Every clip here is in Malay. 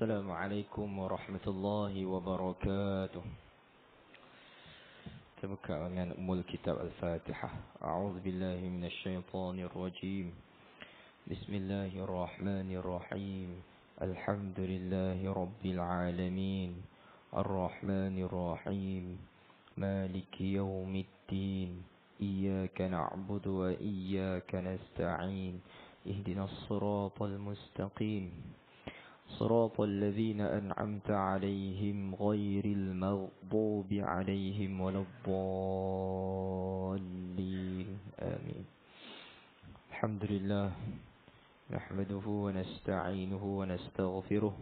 السلام عليكم ورحمة الله وبركاته. تبكى عن أم الكتاب الفاتحة. أعوذ بالله من الشيطان الرجيم. بسم الله الرحمن الرحيم. الحمد لله رب العالمين. الرحمن الرحيم. مالك يوم الدين. إياك نعبد وإياك نستعين. اهدنا الصراط المستقيم. صراط الذين أنعمت عليهم غير المغضوب عليهم ولا الضالين. آمين. الحمد لله نحمده ونستعينه ونستغفره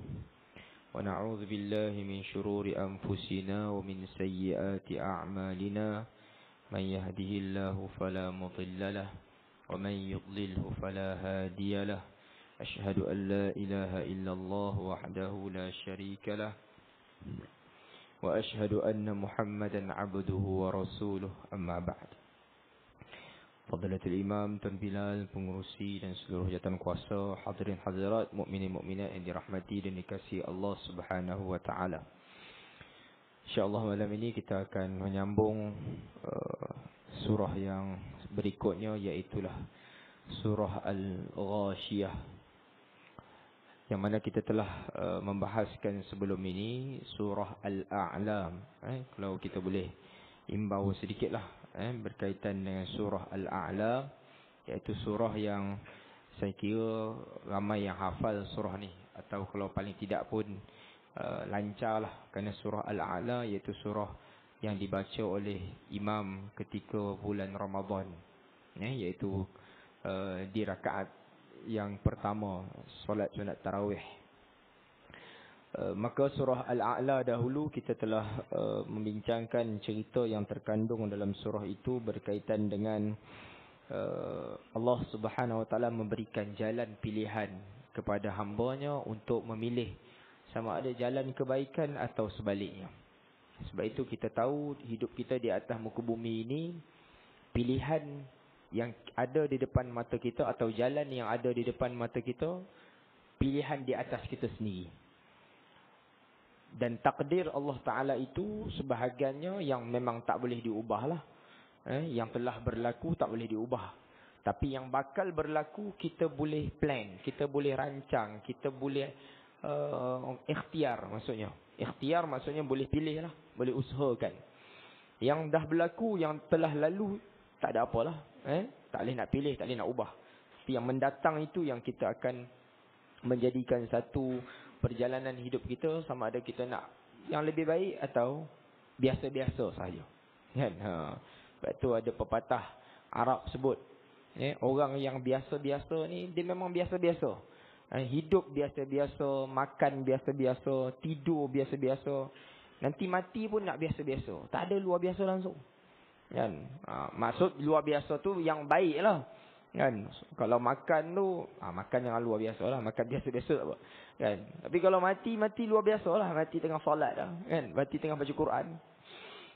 ونعوذ بالله من شرور أنفسنا ومن سيئات أعمالنا. من يهده الله فلا مضل له ومن يضلله فلا هادي له. أشهد أن لا إله إلا الله وحده لا شريك له وأشهد أن محمدا عبده ورسوله أما بعد imam, tuan bilal, pengurusi dan seluruh jatan kuasa hadirin hadirat mukminin mukminat yang dirahmati dan dikasihi Allah Subhanahu wa taala. Insyaallah malam ini kita akan menyambung uh, surah yang berikutnya iaitu surah Al-Ghashiyah yang mana kita telah uh, membahaskan sebelum ini surah Al-A'lam. Eh kalau kita boleh imbau sedikitlah eh berkaitan dengan surah Al-A'lam iaitu surah yang saya kira ramai yang hafal surah ni atau kalau paling tidak pun uh, lancarlah kerana surah Al-A'la iaitu surah yang dibaca oleh imam ketika bulan Ramadan. Eh iaitu uh, di rakaat yang pertama solat sunat tarawih. Uh, maka surah Al-A'la dahulu kita telah uh, membincangkan cerita yang terkandung dalam surah itu berkaitan dengan uh, Allah Subhanahu Wa Taala memberikan jalan pilihan kepada hambanya untuk memilih sama ada jalan kebaikan atau sebaliknya. Sebab itu kita tahu hidup kita di atas muka bumi ini pilihan yang ada di depan mata kita atau jalan yang ada di depan mata kita pilihan di atas kita sendiri. Dan takdir Allah Taala itu sebahagiannya yang memang tak boleh diubahlah eh yang telah berlaku tak boleh diubah. Tapi yang bakal berlaku kita boleh plan kita boleh rancang kita boleh uh, ikhtiar maksudnya. Ikhtiar maksudnya boleh pilih lah boleh usahakan. Yang dah berlaku yang telah lalu tak ada apalah. Eh? Tak boleh nak pilih, tak boleh nak ubah. Yang mendatang itu yang kita akan menjadikan satu perjalanan hidup kita sama ada kita nak yang lebih baik atau biasa-biasa saja. Kan? Ha. Sebab tu ada pepatah Arab sebut. Eh? Orang yang biasa-biasa ni, dia memang biasa-biasa. Eh? Hidup biasa-biasa, makan biasa-biasa, tidur biasa-biasa. Nanti mati pun nak biasa-biasa. Tak ada luar biasa langsung. Kan? Ha, maksud luar biasa tu yang baik lah. Kan? Kalau makan tu, ha, makan yang luar biasa lah. Makan biasa-biasa apa. Kan? Tapi kalau mati, mati luar biasa lah. Mati tengah solat lah. Kan? Mati tengah baca Quran.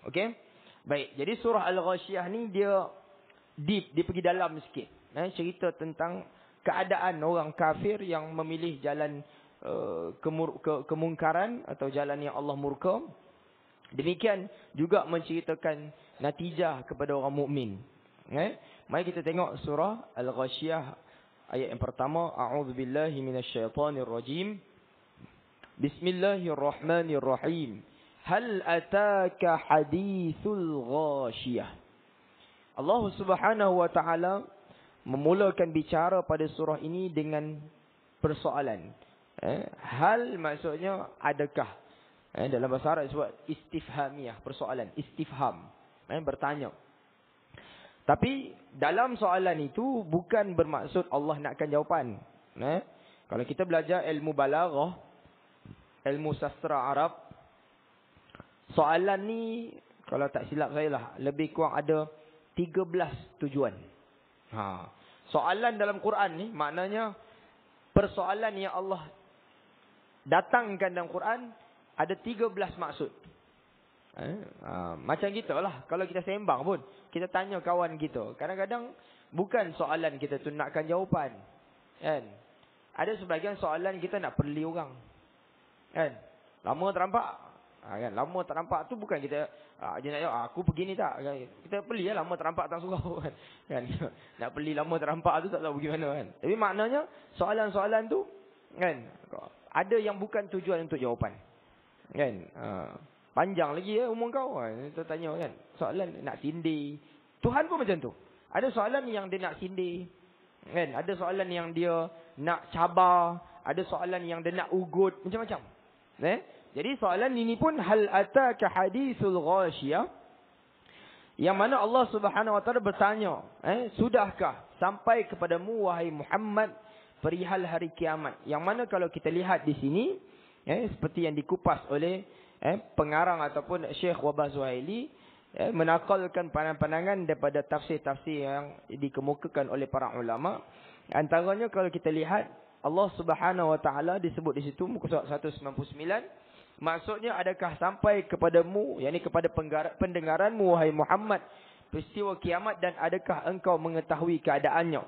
Okay? Baik, jadi surah Al-Ghashiyah ni dia deep, dia pergi dalam sikit. Eh, cerita tentang keadaan orang kafir yang memilih jalan uh, ke, kemungkaran atau jalan yang Allah murka. Demikian juga menceritakan natijah kepada orang mukmin. Eh? Mari kita tengok surah Al-Ghashiyah ayat yang pertama. A'udzubillahi minasyaitonirrajim. Bismillahirrahmanirrahim. Hal ataka hadithul ghashiyah. Allah Subhanahu wa taala memulakan bicara pada surah ini dengan persoalan. Eh? Hal maksudnya adakah? Eh, dalam bahasa Arab sebut istifhamiyah, persoalan, istifham eh, bertanya. Tapi dalam soalan itu bukan bermaksud Allah nakkan jawapan. Eh? Kalau kita belajar ilmu balaghah, ilmu sastra Arab, soalan ni kalau tak silap saya lah, lebih kurang ada 13 tujuan. Ha. Soalan dalam Quran ni maknanya persoalan yang Allah datangkan dalam Quran ada 13 maksud. Eh, ha, macam kita lah. Kalau kita sembang pun. Kita tanya kawan kita. Kadang-kadang bukan soalan kita tu nakkan jawapan. Kan? Ada sebagian soalan kita nak perli orang. Kan? Lama tak nampak. Ha, kan? Lama tak nampak tu bukan kita ha, dia nak jawab, aku pergi ni tak. Kan? Kita beli lah lama tak nampak tak surau kan. kan? Nak beli lama tak nampak tu tak tahu pergi mana kan. Tapi maknanya soalan-soalan tu kan ada yang bukan tujuan untuk jawapan. Kan? Ha. Panjang lagi ya umur kau. Kita tanya kan. Soalan nak sindir. Tuhan pun macam tu. Ada soalan yang dia nak sindir. Kan? Ada soalan yang dia nak cabar. Ada soalan yang dia nak ugut. Macam-macam. Eh? Jadi soalan ini pun hal ataka hadithul ghasyiyah yang mana Allah Subhanahu wa taala bertanya, eh sudahkah sampai kepadamu wahai Muhammad perihal hari kiamat? Yang mana kalau kita lihat di sini eh seperti yang dikupas oleh eh pengarang ataupun Syekh Wabah Zuhaili eh, menakalkan pandangan-pandangan daripada tafsir-tafsir yang dikemukakan oleh para ulama antaranya kalau kita lihat Allah Subhanahu wa taala disebut di situ muka surat 199 Maksudnya adakah sampai kepadamu, yakni kepada pendengaranmu wahai Muhammad peristiwa kiamat dan adakah engkau mengetahui keadaannya?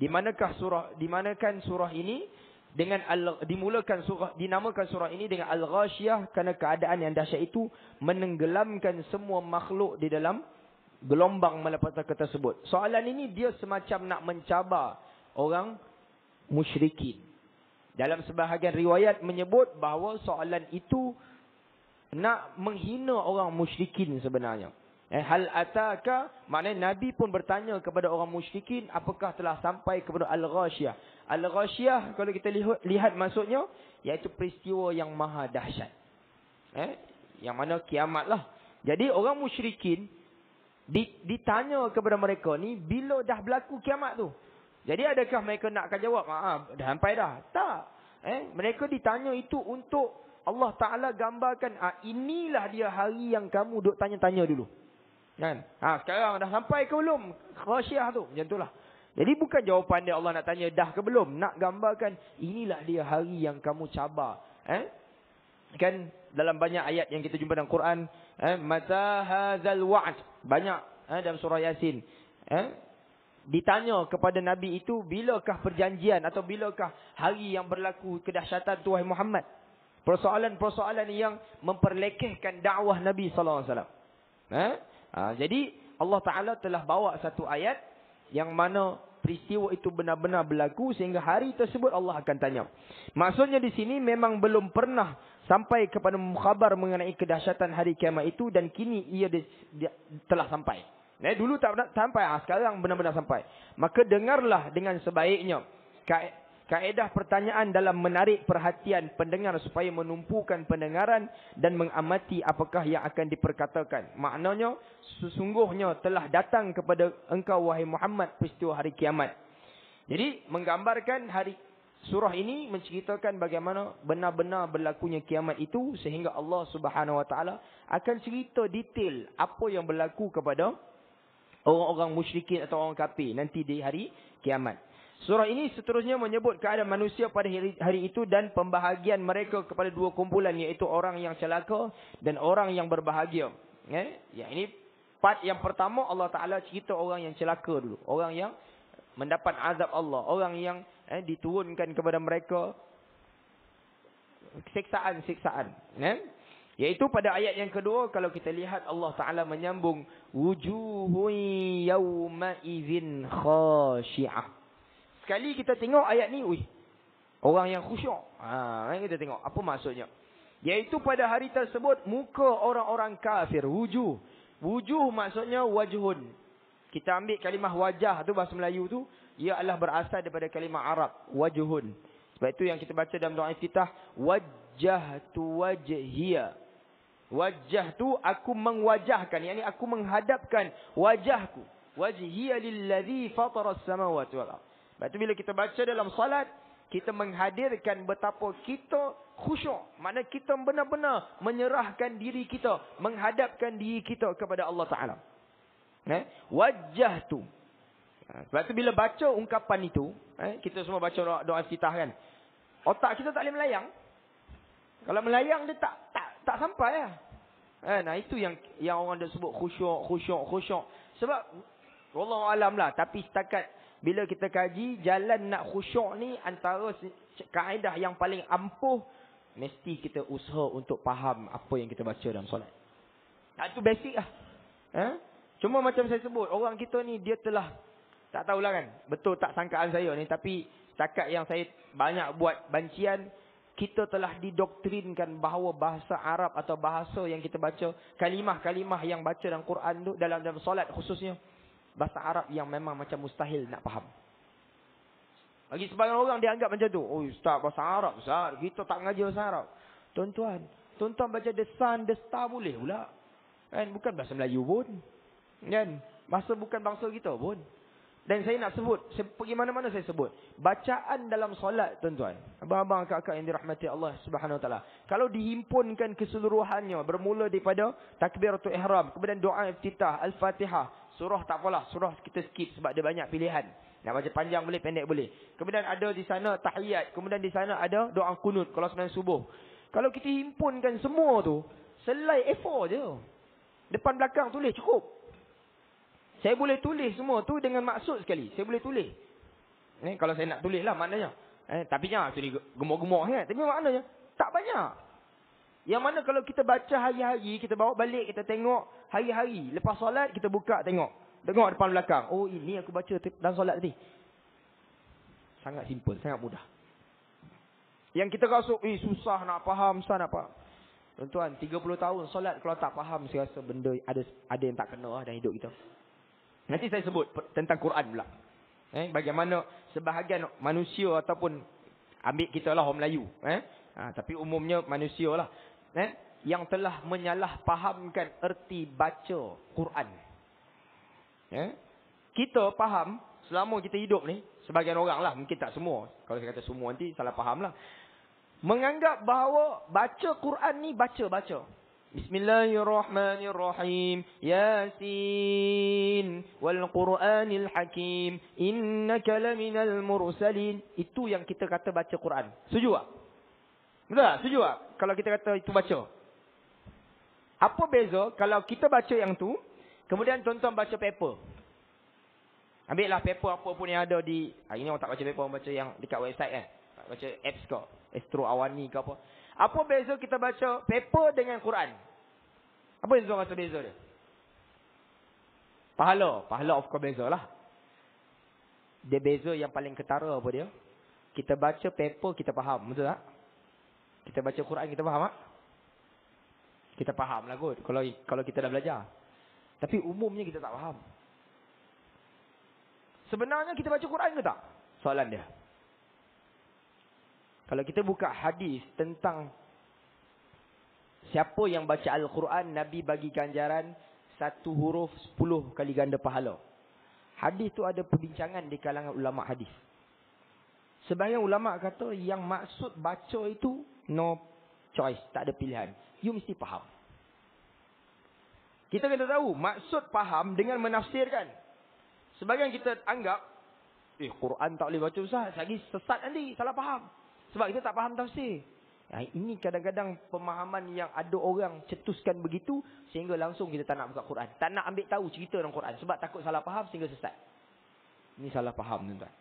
Di manakah surah di manakan surah ini dengan al, dimulakan surah dinamakan surah ini dengan al-ghasyiyah kerana keadaan yang dahsyat itu menenggelamkan semua makhluk di dalam gelombang malapetaka tersebut. Soalan ini dia semacam nak mencabar orang musyrikin. Dalam sebahagian riwayat menyebut bahawa soalan itu nak menghina orang musyrikin sebenarnya. Eh, hal ataka, maknanya Nabi pun bertanya kepada orang musyrikin, apakah telah sampai kepada Al-Ghashiyah. Al-Ghashiyah, kalau kita lihat, lihat maksudnya, iaitu peristiwa yang maha dahsyat. Eh, yang mana kiamat lah. Jadi orang musyrikin, ditanya kepada mereka ni, bila dah berlaku kiamat tu? Jadi adakah mereka nak akan jawab? Ah, dah sampai dah. Tak. Eh, mereka ditanya itu untuk Allah Taala gambarkan, ah inilah dia hari yang kamu duk tanya-tanya dulu. Kan? Ha, sekarang dah sampai ke belum? Khasyah tu. Macam itulah. Jadi bukan jawapan dia Allah nak tanya dah ke belum? Nak gambarkan inilah dia hari yang kamu cabar. Eh? Kan dalam banyak ayat yang kita jumpa dalam Quran, eh mata hadzal wa'd. Banyak eh dalam surah Yasin. Eh? ditanya kepada Nabi itu bilakah perjanjian atau bilakah hari yang berlaku kedahsyatan Tuhan Muhammad. Persoalan-persoalan yang memperlekehkan dakwah Nabi wasallam. Eh? Ha, jadi Allah Taala telah bawa satu ayat yang mana peristiwa itu benar-benar berlaku sehingga hari tersebut Allah akan tanya. Maksudnya di sini memang belum pernah sampai kepada khabar mengenai kedahsyatan hari kiamat itu dan kini ia di, di, telah sampai. Eh, dulu tak pernah sampai, ah, sekarang benar-benar sampai. Maka dengarlah dengan sebaiknya. Kaedah pertanyaan dalam menarik perhatian pendengar supaya menumpukan pendengaran dan mengamati apakah yang akan diperkatakan. Maknanya, sesungguhnya telah datang kepada engkau wahai Muhammad peristiwa hari kiamat. Jadi, menggambarkan hari surah ini menceritakan bagaimana benar-benar berlakunya kiamat itu sehingga Allah Subhanahu Wa Taala akan cerita detail apa yang berlaku kepada orang-orang musyrikin atau orang kafir nanti di hari kiamat. Surah ini seterusnya menyebut keadaan manusia pada hari, hari itu dan pembahagian mereka kepada dua kumpulan iaitu orang yang celaka dan orang yang berbahagia. Eh? Ya, ini part yang pertama Allah Taala cerita orang yang celaka dulu, orang yang mendapat azab Allah, orang yang eh, diturunkan kepada mereka siksaan-siksaan. Eh? Yaitu pada ayat yang kedua kalau kita lihat Allah Taala menyambung wujuhun yawma idzin khashi'ah. Sekali kita tengok ayat ni, wih. Orang yang khusyuk. Ha, kita tengok apa maksudnya. Yaitu pada hari tersebut muka orang-orang kafir, wujuh. Wujuh maksudnya wajhun. Kita ambil kalimah wajah tu bahasa Melayu tu, ia adalah berasal daripada kalimah Arab, wajhun. Sebab itu yang kita baca dalam doa iftitah, wajjahtu wajhiya Wajah tu aku mengwajahkan. Yang aku menghadapkan wajahku. Wajhiya lilladhi fatara samawati wal ardh. Sebab itu bila kita baca dalam salat, kita menghadirkan betapa kita khusyuk. Maknanya kita benar-benar menyerahkan diri kita, menghadapkan diri kita kepada Allah Taala. Eh? Wajah tu. Ha, sebab itu bila baca ungkapan itu, eh, kita semua baca doa, doa iftitah kan. Otak kita tak boleh melayang. Kalau melayang dia tak tak tak sampai lah. Eh, nah itu yang yang orang dah sebut khusyuk, khusyuk, khusyuk. Sebab wallahu alam lah, tapi setakat bila kita kaji jalan nak khusyuk ni antara kaedah yang paling ampuh mesti kita usaha untuk faham apa yang kita baca dalam solat. Itu basic lah. Eh? Cuma macam saya sebut, orang kita ni dia telah, tak tahulah kan, betul tak sangkaan saya ni, tapi setakat yang saya banyak buat bancian, kita telah didoktrinkan bahawa bahasa Arab atau bahasa yang kita baca, kalimah-kalimah yang baca dalam Quran tu, dalam, dalam solat khususnya, bahasa Arab yang memang macam mustahil nak faham. Bagi sebagian orang dia anggap macam tu. Oh ustaz bahasa Arab ustaz. Kita tak ngaji bahasa Arab. Tuan-tuan. Tuan-tuan baca the sun, the star boleh pula. Kan? Bukan bahasa Melayu pun. Kan? Bahasa bukan bangsa kita pun. Dan saya nak sebut. Saya pergi mana-mana saya sebut. Bacaan dalam solat tuan-tuan. Abang-abang kakak yang dirahmati Allah ta'ala. Kalau dihimpunkan keseluruhannya. Bermula daripada takbiratul ihram. Kemudian doa iftitah. Al-Fatihah. Surah tak apalah. Surah kita skip sebab dia banyak pilihan. Nak baca panjang boleh, pendek boleh. Kemudian ada di sana tahiyat. Kemudian di sana ada doa kunut kalau sembahyang subuh. Kalau kita himpunkan semua tu, selai A4 je. Depan belakang tulis cukup. Saya boleh tulis semua tu dengan maksud sekali. Saya boleh tulis. Eh, kalau saya nak tulis lah maknanya. Eh, tapi jangan tulis gemuk-gemuk kan. Tapi maknanya, tak banyak. Yang mana kalau kita baca hari-hari, kita bawa balik, kita tengok hari-hari. Lepas solat, kita buka tengok. Tengok depan belakang. Oh ini aku baca dalam solat tadi. Sangat simple, sangat mudah. Yang kita rasa, eh susah nak faham, susah nak faham. Tuan-tuan, 30 tahun solat kalau tak faham, saya rasa benda ada ada yang tak kena lah dalam hidup kita. Nanti saya sebut tentang Quran pula. Eh, bagaimana sebahagian manusia ataupun ambil kita lah orang Melayu. Eh? Ha, tapi umumnya manusia lah. Eh? Yang telah menyalah fahamkan erti baca Quran. Ya? Kita faham selama kita hidup ni, sebagian orang lah, mungkin tak semua. Kalau saya kata semua nanti salah faham lah. Menganggap bahawa baca Quran ni baca-baca. Bismillahirrahmanirrahim. Yasin. Wal Quranil Hakim. Innaka laminal mursalin. Itu yang kita kata baca Quran. Setuju tak? Betul tak? Setuju tak? Kalau kita kata itu baca. Apa beza kalau kita baca yang tu, Kemudian tuan-tuan baca paper. Ambillah paper apa pun yang ada di... Hari ni orang tak baca paper, orang baca yang dekat website kan. Baca apps ke. Astro Awani ke apa. Apa beza kita baca paper dengan Quran? Apa yang tuan rasa beza dia? Pahala. Pahala of course beza lah. Dia beza yang paling ketara apa dia? Kita baca paper, kita faham. Betul tak? Kita baca Quran, kita faham tak? Kita faham lah kot. Kalau, kalau kita dah belajar. Tapi umumnya kita tak faham. Sebenarnya kita baca Quran ke tak? Soalan dia. Kalau kita buka hadis tentang siapa yang baca Al-Quran, Nabi bagi ganjaran satu huruf sepuluh kali ganda pahala. Hadis tu ada perbincangan di kalangan ulama hadis. Sebahagian ulama kata yang maksud baca itu no choice, tak ada pilihan. You mesti faham. Kita kena tahu maksud faham dengan menafsirkan. Sebagian kita anggap, eh Quran tak boleh baca Ustaz, lagi sesat nanti, salah faham. Sebab kita tak faham tafsir. Ya, ini kadang-kadang pemahaman yang ada orang cetuskan begitu, sehingga langsung kita tak nak buka Quran. Tak nak ambil tahu cerita dalam Quran. Sebab takut salah faham sehingga sesat. Ini salah faham tuan-tuan.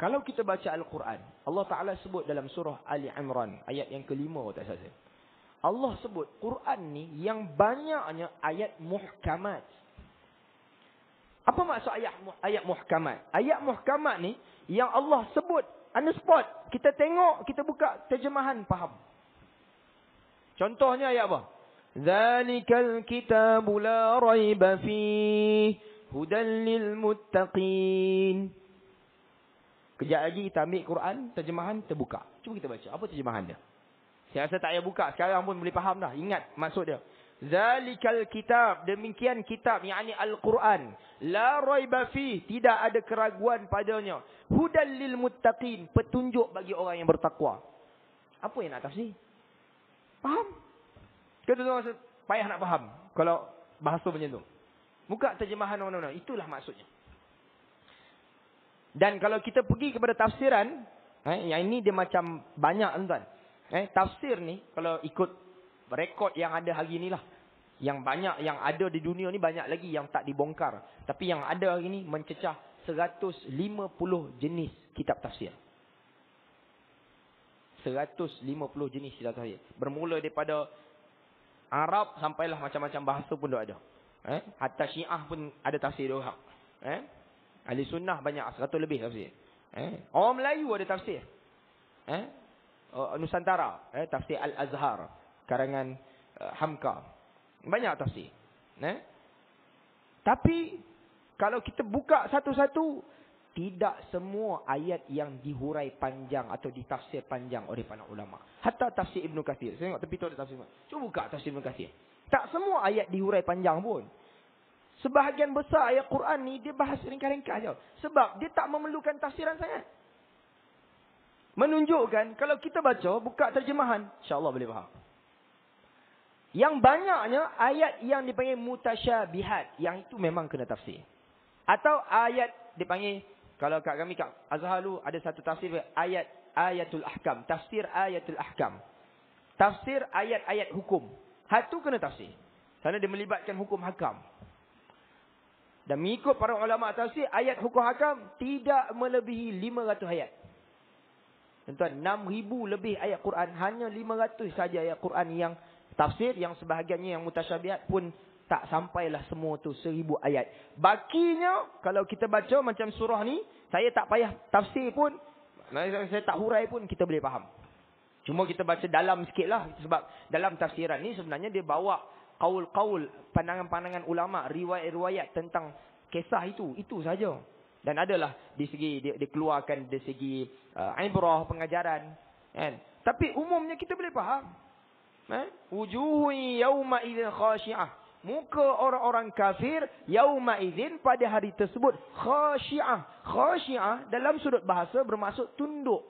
Kalau kita baca Al-Quran, Allah Ta'ala sebut dalam surah Ali Imran, ayat yang kelima, tak salah Allah sebut Quran ni yang banyaknya ayat muhkamat. Apa maksud ayat ayat muhkamat? Ayat muhkamat ni yang Allah sebut on the spot. Kita tengok, kita buka terjemahan faham. Contohnya ayat apa? Zalikal kitabu la raiba fi hudan lil muttaqin. Kejap lagi kita ambil Quran, terjemahan terbuka. Cuba kita baca. Apa terjemahan dia? Saya rasa tak payah buka. Sekarang pun boleh faham dah. Ingat maksud dia. Zalikal kitab. Demikian kitab. Yang ini Al-Quran. La raiba fi. Tidak ada keraguan padanya. Hudan lil muttaqin. Petunjuk bagi orang yang bertakwa. Apa yang nak tafsir? Faham? Kita tu rasa payah nak faham. Kalau bahasa macam tu. Buka terjemahan mana-mana. Itulah maksudnya. Dan kalau kita pergi kepada tafsiran. Eh, yang ini dia macam banyak tuan-tuan. Eh, tafsir ni kalau ikut rekod yang ada hari ni lah. Yang banyak yang ada di dunia ni banyak lagi yang tak dibongkar. Tapi yang ada hari ni mencecah 150 jenis kitab tafsir. 150 jenis kitab tafsir. Bermula daripada Arab sampailah macam-macam bahasa pun ada. Eh? Hatta Syiah pun ada tafsir dia Eh? Ahli sunnah banyak 100 lebih tafsir. Eh? Orang Melayu ada tafsir. Eh? Oh, Nusantara, eh? tafsir Al-Azhar, karangan uh, Hamka. Banyak tafsir. Eh? Tapi kalau kita buka satu-satu tidak semua ayat yang dihurai panjang atau ditafsir panjang oleh para ulama. Hatta tafsir Ibn Kathir. Saya tengok tepi tu ada tafsir. Cuba buka tafsir Ibn Kathir. Tak semua ayat dihurai panjang pun. Sebahagian besar ayat Quran ni dia bahas ringkas-ringkas je. Sebab dia tak memerlukan tafsiran sangat. Menunjukkan kalau kita baca, buka terjemahan. InsyaAllah boleh faham. Yang banyaknya ayat yang dipanggil mutasyabihat. Yang itu memang kena tafsir. Atau ayat dipanggil kalau kat kami kat Azhar dulu ada satu tafsir ayat ayatul ahkam, tafsir ayatul ahkam. Tafsir ayat-ayat hukum. Hal tu kena tafsir. Kerana dia melibatkan hukum hakam. Dan mengikut para ulama tafsir, ayat hukum hakam tidak melebihi 500 ayat. Tuan-tuan, 6,000 lebih ayat Quran. Hanya 500 saja ayat Quran yang tafsir, yang sebahagiannya yang mutasyabihat pun tak sampailah semua tu seribu ayat. Bakinya, kalau kita baca macam surah ni, saya tak payah tafsir pun, saya tak hurai pun, kita boleh faham. Cuma kita baca dalam sikit lah. Sebab dalam tafsiran ni sebenarnya dia bawa kaul-kaul, pandangan-pandangan ulama, riwayat-riwayat tentang kisah itu. Itu saja. Dan adalah di segi, dia, dia keluarkan di segi uh, ibrah, pengajaran. Kan? Tapi umumnya kita boleh faham. Eh? Wujuhu yawma idhin khasyi'ah. Muka orang-orang kafir yauma idzin pada hari tersebut khasyiah. Khasyiah dalam sudut bahasa bermaksud tunduk.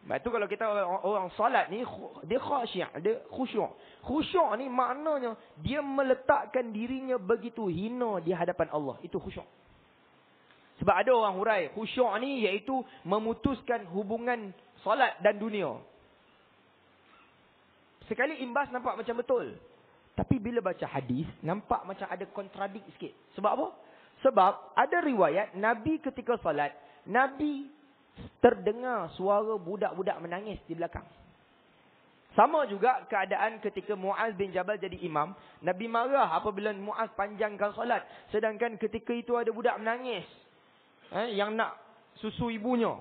Sebab tu kalau kita orang, orang salat ni dia khasyiah, dia khusyuk. Khusyuk ni maknanya dia meletakkan dirinya begitu hina di hadapan Allah. Itu khusyuk. Sebab ada orang hurai khusyuk ni iaitu memutuskan hubungan salat dan dunia. Sekali imbas nampak macam betul. Tapi bila baca hadis, nampak macam ada kontradik sikit. Sebab apa? Sebab ada riwayat, Nabi ketika salat, Nabi terdengar suara budak-budak menangis di belakang. Sama juga keadaan ketika Muaz bin Jabal jadi imam. Nabi marah apabila Muaz panjangkan salat. Sedangkan ketika itu ada budak menangis. Eh, yang nak susu ibunya.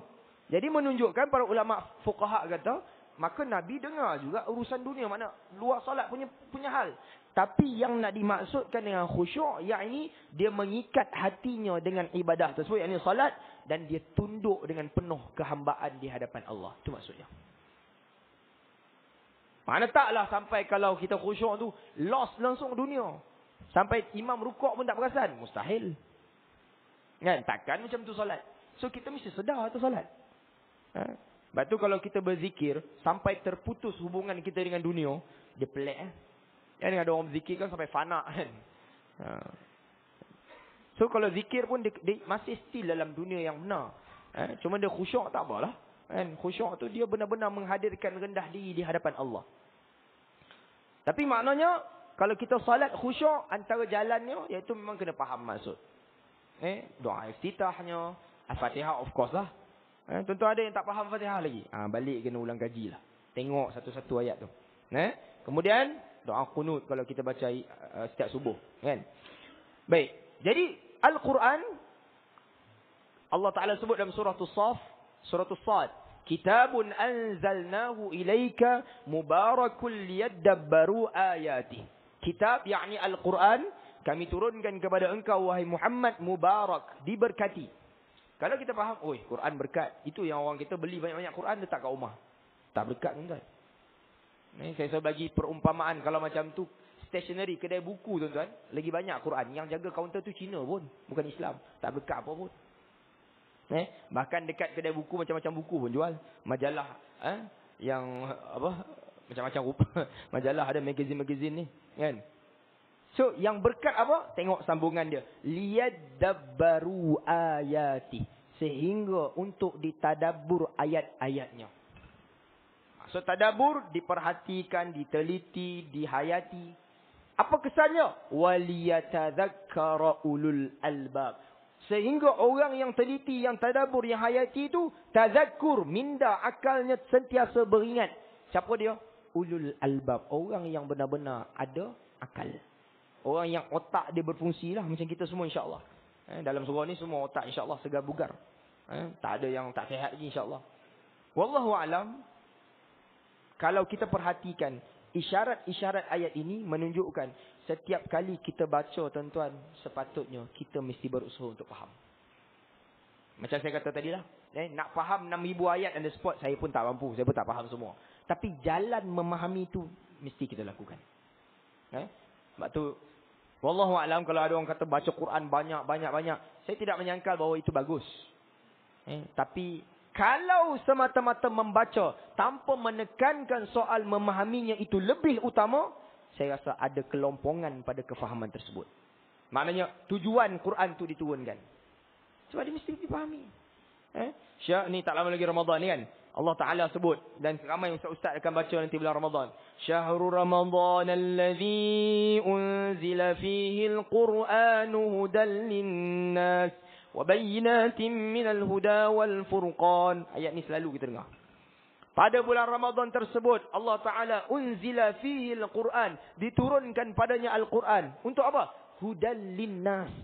Jadi menunjukkan para ulama fuqaha kata, Maka Nabi dengar juga urusan dunia mana luar solat punya punya hal. Tapi yang nak dimaksudkan dengan khusyuk, yakni dia mengikat hatinya dengan ibadah tersebut, yakni solat. Dan dia tunduk dengan penuh kehambaan di hadapan Allah. Itu maksudnya. Mana taklah sampai kalau kita khusyuk tu, lost langsung dunia. Sampai imam rukuk pun tak perasan. Mustahil. Kan? Takkan macam tu solat. So kita mesti sedar tu solat. Ha? Sebab tu kalau kita berzikir, sampai terputus hubungan kita dengan dunia, dia pelik eh. Kan ada orang berzikir kan sampai fana kan. Ha. So kalau zikir pun dia, dia masih still dalam dunia yang benar. Eh? Cuma dia khusyuk tak apalah. Kan? Khusyuk tu dia benar-benar menghadirkan rendah diri di hadapan Allah. Tapi maknanya, kalau kita salat khusyuk antara jalannya, iaitu memang kena faham maksud. Eh? Doa iftitahnya, Al-Fatihah of course lah. Eh, tentu ada yang tak faham Fatihah lagi. Ah, balik kena ulang kaji lah. Tengok satu-satu ayat tu. Eh? Kemudian, doa kunut kalau kita baca uh, setiap subuh. Kan? Baik. Jadi, Al-Quran, Allah Ta'ala sebut dalam surah Saf, surah Sad. Kitabun anzalnahu ilaika mubarakul liyadabbaru ayati. Kitab, yakni Al-Quran, kami turunkan kepada engkau, wahai Muhammad, mubarak, diberkati. Kalau kita faham, oi, Quran berkat. Itu yang orang kita beli banyak-banyak Quran letak kat rumah. Tak berkat tuan-tuan. Ni saya saya bagi perumpamaan kalau macam tu stationery kedai buku tuan-tuan, lagi banyak Quran. Yang jaga kaunter tu Cina pun, bukan Islam. Tak berkat apa pun. Eh, bahkan dekat kedai buku macam-macam buku pun jual. Majalah eh yang apa macam-macam rupa. Majalah ada magazin-magazin ni, kan? So, yang berkat apa? Tengok sambungan dia. Liyadabbaru ayati. Sehingga untuk ditadabur ayat-ayatnya. So, tadabur diperhatikan, diteliti, dihayati. Apa kesannya? Waliyatadhakkara ulul albab. Sehingga orang yang teliti, yang tadabur, yang hayati itu, tazakkur, minda, akalnya sentiasa beringat. Siapa dia? Ulul albab. Orang yang benar-benar ada akal. Orang yang otak dia berfungsi lah. Macam kita semua insyaAllah. Eh, dalam surah ni semua otak insyaAllah segar bugar. Eh, tak ada yang tak sihat lagi insyaAllah. Wallahu'alam. Kalau kita perhatikan isyarat-isyarat ayat ini menunjukkan setiap kali kita baca tuan-tuan sepatutnya kita mesti berusaha untuk faham. Macam saya kata tadi lah. Eh, nak faham 6,000 ayat on the spot saya pun tak mampu. Saya pun tak faham semua. Tapi jalan memahami itu mesti kita lakukan. Eh? Sebab tu Wallahu a'lam kalau ada orang kata baca Quran banyak banyak banyak, saya tidak menyangkal bahawa itu bagus. Eh, tapi kalau semata-mata membaca tanpa menekankan soal memahaminya itu lebih utama, saya rasa ada kelompongan pada kefahaman tersebut. Maknanya tujuan Quran itu diturunkan. Sebab dia mesti dipahami. Eh? Syah ni tak lama lagi Ramadan ni kan. Allah Ta'ala sebut. Dan ramai ustaz-ustaz akan baca nanti bulan Ramadan. Syahrul Ramadan alladhi unzila fihi al-Qur'anu hudan linnas. وَبَيِّنَاتٍ مِنَ الْهُدَى وَالْفُرْقَانِ Ayat ni selalu kita dengar. Pada bulan Ramadan tersebut, Allah Ta'ala unzila fihi al-Quran. Diturunkan padanya Al-Quran. Untuk apa? Hudan linnas.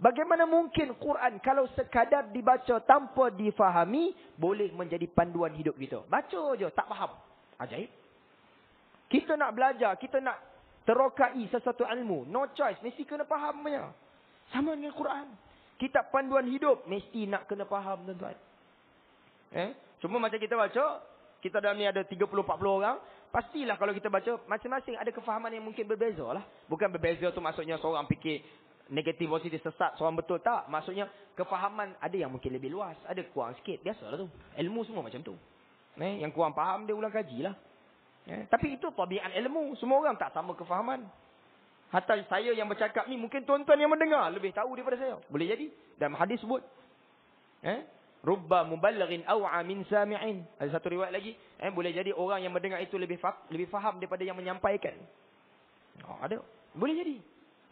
Bagaimana mungkin Quran kalau sekadar dibaca tanpa difahami, boleh menjadi panduan hidup kita. Baca je, tak faham. Ajaib. Kita nak belajar, kita nak terokai sesuatu ilmu. No choice, mesti kena faham punya. Sama dengan Quran. Kitab panduan hidup mesti nak kena faham tuan-tuan. Eh? Cuma macam kita baca, kita dalam ni ada 30-40 orang. Pastilah kalau kita baca, masing-masing ada kefahaman yang mungkin berbeza lah. Bukan berbeza tu maksudnya seorang fikir negatif positif sesat, seorang betul. Tak, maksudnya kefahaman ada yang mungkin lebih luas. Ada kurang sikit, biasalah tu. Ilmu semua macam tu. Eh? Yang kurang faham, dia ulang kaji lah. Eh? Tapi itu tabiat ilmu. Semua orang tak sama kefahaman. Hatta saya yang bercakap ni mungkin tuan-tuan yang mendengar lebih tahu daripada saya. Boleh jadi. Dalam hadis sebut. Eh? Rubba muballighin aw'a min sami'in. Ada satu riwayat lagi. Eh? Boleh jadi orang yang mendengar itu lebih fa lebih faham daripada yang menyampaikan. Oh, ada. Boleh jadi.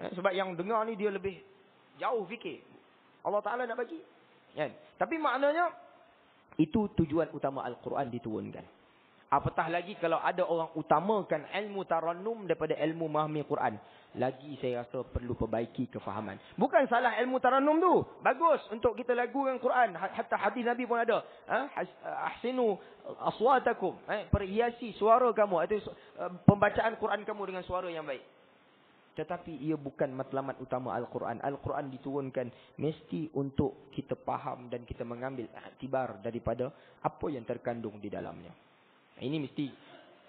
Eh? Sebab yang dengar ni dia lebih jauh fikir. Allah Ta'ala nak bagi. Eh? Tapi maknanya, itu tujuan utama Al-Quran diturunkan. Apatah lagi kalau ada orang utamakan ilmu tarannum daripada ilmu memahami Quran. Lagi saya rasa perlu perbaiki kefahaman. Bukan salah ilmu tarannum tu. Bagus untuk kita lagukan Quran. Hatta hadis Nabi pun ada. Ha? Ahsinu aswatakum. Eh? Perhiasi suara kamu. Itu eh, pembacaan Quran kamu dengan suara yang baik. Tetapi ia bukan matlamat utama Al-Quran. Al-Quran diturunkan mesti untuk kita faham dan kita mengambil aktibar daripada apa yang terkandung di dalamnya. Ini mesti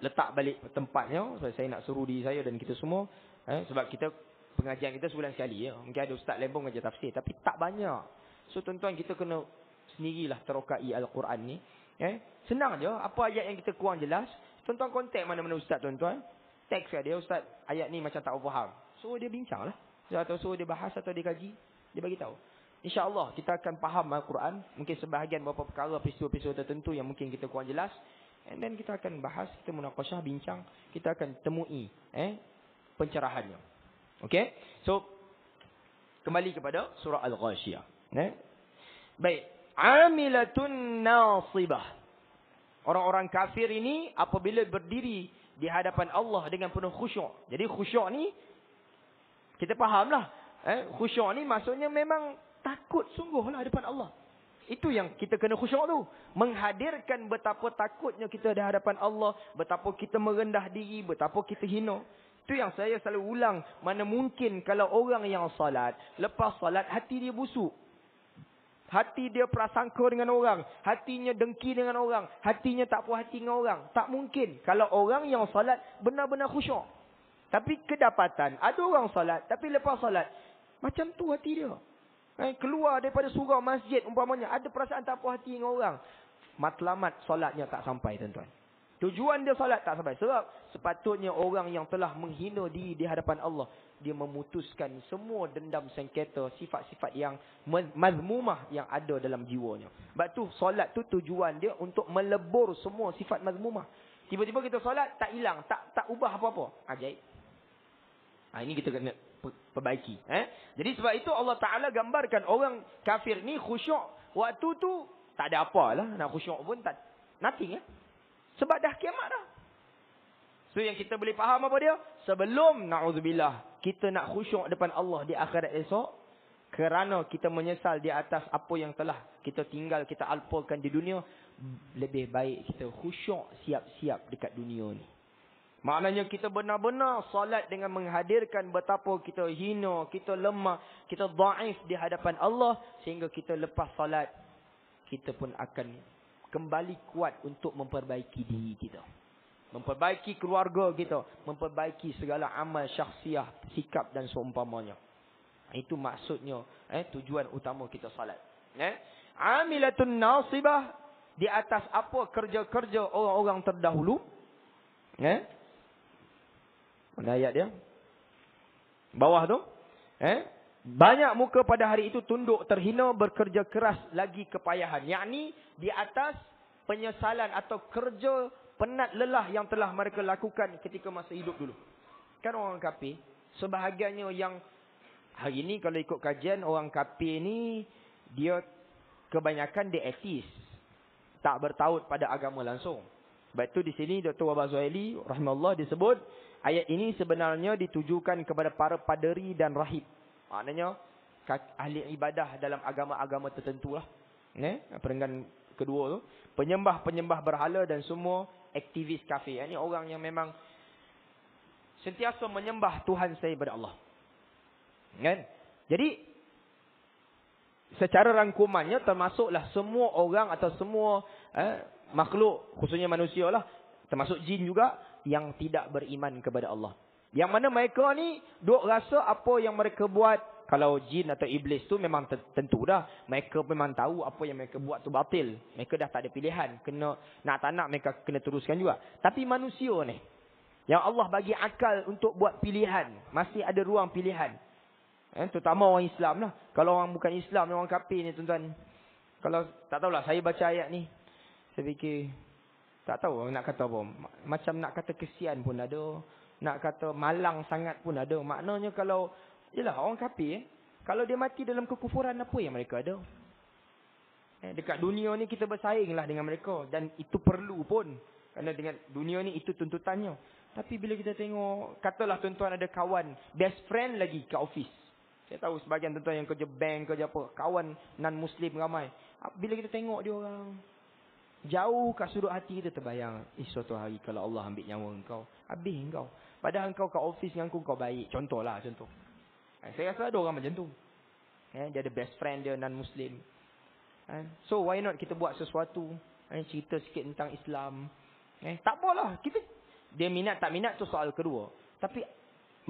letak balik tempatnya. So, saya nak suruh diri saya dan kita semua. Eh, sebab kita pengajian kita sebulan sekali. Ya. Mungkin ada ustaz pun mengajar tafsir. Tapi tak banyak. So tuan-tuan kita kena sendirilah terokai Al-Quran ni. Eh, senang je. Apa ayat yang kita kurang jelas. Tuan-tuan kontak mana-mana ustaz tuan-tuan. Teks dia ustaz ayat ni macam tak faham. So dia bincang lah. So, atau suruh dia bahas atau dia kaji. Dia bagi tahu. InsyaAllah kita akan faham Al-Quran. Mungkin sebahagian beberapa perkara, peristiwa-peristiwa tertentu yang mungkin kita kurang jelas. And then kita akan bahas, kita munakashah, bincang. Kita akan temui eh, pencerahannya. Okay. So, kembali kepada surah Al-Ghashiyah. Eh? Baik. Amilatun nasibah. Orang-orang kafir ini apabila berdiri di hadapan Allah dengan penuh khusyuk. Jadi khusyuk ni, kita fahamlah. Eh, khusyuk ni maksudnya memang takut sungguh lah hadapan Allah. Itu yang kita kena khusyuk tu. Menghadirkan betapa takutnya kita di hadapan Allah. Betapa kita merendah diri. Betapa kita hina. Itu yang saya selalu ulang. Mana mungkin kalau orang yang salat. Lepas salat hati dia busuk. Hati dia prasangka dengan orang. Hatinya dengki dengan orang. Hatinya tak puas hati dengan orang. Tak mungkin. Kalau orang yang salat benar-benar khusyuk. Tapi kedapatan. Ada orang salat. Tapi lepas salat. Macam tu hati dia. Eh, keluar daripada surau masjid umpamanya ada perasaan tak puas hati dengan orang. Matlamat solatnya tak sampai tuan-tuan. Tujuan dia solat tak sampai. Sebab sepatutnya orang yang telah menghina diri di hadapan Allah. Dia memutuskan semua dendam sengketa, sifat-sifat yang mazmumah yang ada dalam jiwanya. Sebab tu solat tu tujuan dia untuk melebur semua sifat mazmumah. Tiba-tiba kita solat tak hilang, tak tak ubah apa-apa. Ajaib. Ha, ini kita kena perbaiki. Eh? Jadi sebab itu Allah Ta'ala gambarkan orang kafir ni khusyuk. Waktu tu tak ada apa lah. Nak khusyuk pun tak. Nothing ya. Sebab dah kiamat dah. So yang kita boleh faham apa dia? Sebelum na'udzubillah. Kita nak khusyuk depan Allah di akhirat esok. Kerana kita menyesal di atas apa yang telah kita tinggal, kita alpulkan di dunia. Lebih baik kita khusyuk siap-siap dekat dunia ni. Maknanya kita benar-benar salat dengan menghadirkan betapa kita hina, kita lemah, kita daif di hadapan Allah. Sehingga kita lepas salat, kita pun akan kembali kuat untuk memperbaiki diri kita. Memperbaiki keluarga kita. Memperbaiki segala amal syaksiah, sikap dan seumpamanya. Itu maksudnya, eh, tujuan utama kita salat. Eh? Amilatun nasibah di atas apa kerja-kerja orang-orang terdahulu. Eh? Mana ayat dia? Bawah tu. Eh? Banyak muka pada hari itu tunduk terhina bekerja keras lagi kepayahan. Yang ni di atas penyesalan atau kerja penat lelah yang telah mereka lakukan ketika masa hidup dulu. Kan orang kafir, sebahagiannya yang hari ini kalau ikut kajian orang kafir ni dia kebanyakan dia etis. Tak bertaut pada agama langsung. Sebab itu di sini Dr. Wabah Zuhaili rahimahullah disebut Ayat ini sebenarnya ditujukan kepada para paderi dan rahib. Maknanya ahli ibadah dalam agama-agama tertentu lah. Eh? Perenggan kedua tu. Penyembah-penyembah berhala dan semua aktivis kafir. Ini orang yang memang sentiasa menyembah Tuhan saya kepada Allah. Kan? Jadi, secara rangkumannya termasuklah semua orang atau semua eh, makhluk, khususnya manusia lah. Termasuk jin juga yang tidak beriman kepada Allah. Yang mana mereka ni duk rasa apa yang mereka buat. Kalau jin atau iblis tu memang tentu dah. Mereka memang tahu apa yang mereka buat tu batil. Mereka dah tak ada pilihan. Kena Nak tak nak mereka kena teruskan juga. Tapi manusia ni. Yang Allah bagi akal untuk buat pilihan. Masih ada ruang pilihan. Eh, terutama orang Islam lah. Kalau orang bukan Islam, orang kafir ni tuan-tuan. Kalau tak tahulah saya baca ayat ni. Saya fikir tak tahu nak kata apa. Macam nak kata kesian pun ada. Nak kata malang sangat pun ada. Maknanya kalau, yelah orang kafir, eh, kalau dia mati dalam kekufuran, apa yang mereka ada? Eh, dekat dunia ni kita bersaing lah dengan mereka. Dan itu perlu pun. Kerana dengan dunia ni itu tuntutannya. Tapi bila kita tengok, katalah tuan-tuan ada kawan, best friend lagi ke office. Saya tahu sebagian tuan-tuan yang kerja bank, kerja apa. Kawan non-Muslim ramai. Bila kita tengok dia orang, Jauh kat sudut hati kita terbayang. Eh suatu hari kalau Allah ambil nyawa engkau. Habis engkau. Padahal engkau kat ofis dengan aku kau baik. Contohlah contoh. Eh, saya rasa ada orang macam tu. Eh, dia ada best friend dia non-Muslim. Eh, so why not kita buat sesuatu. Eh, cerita sikit tentang Islam. Eh, tak apalah. Kita, dia minat tak minat tu soal kedua. Tapi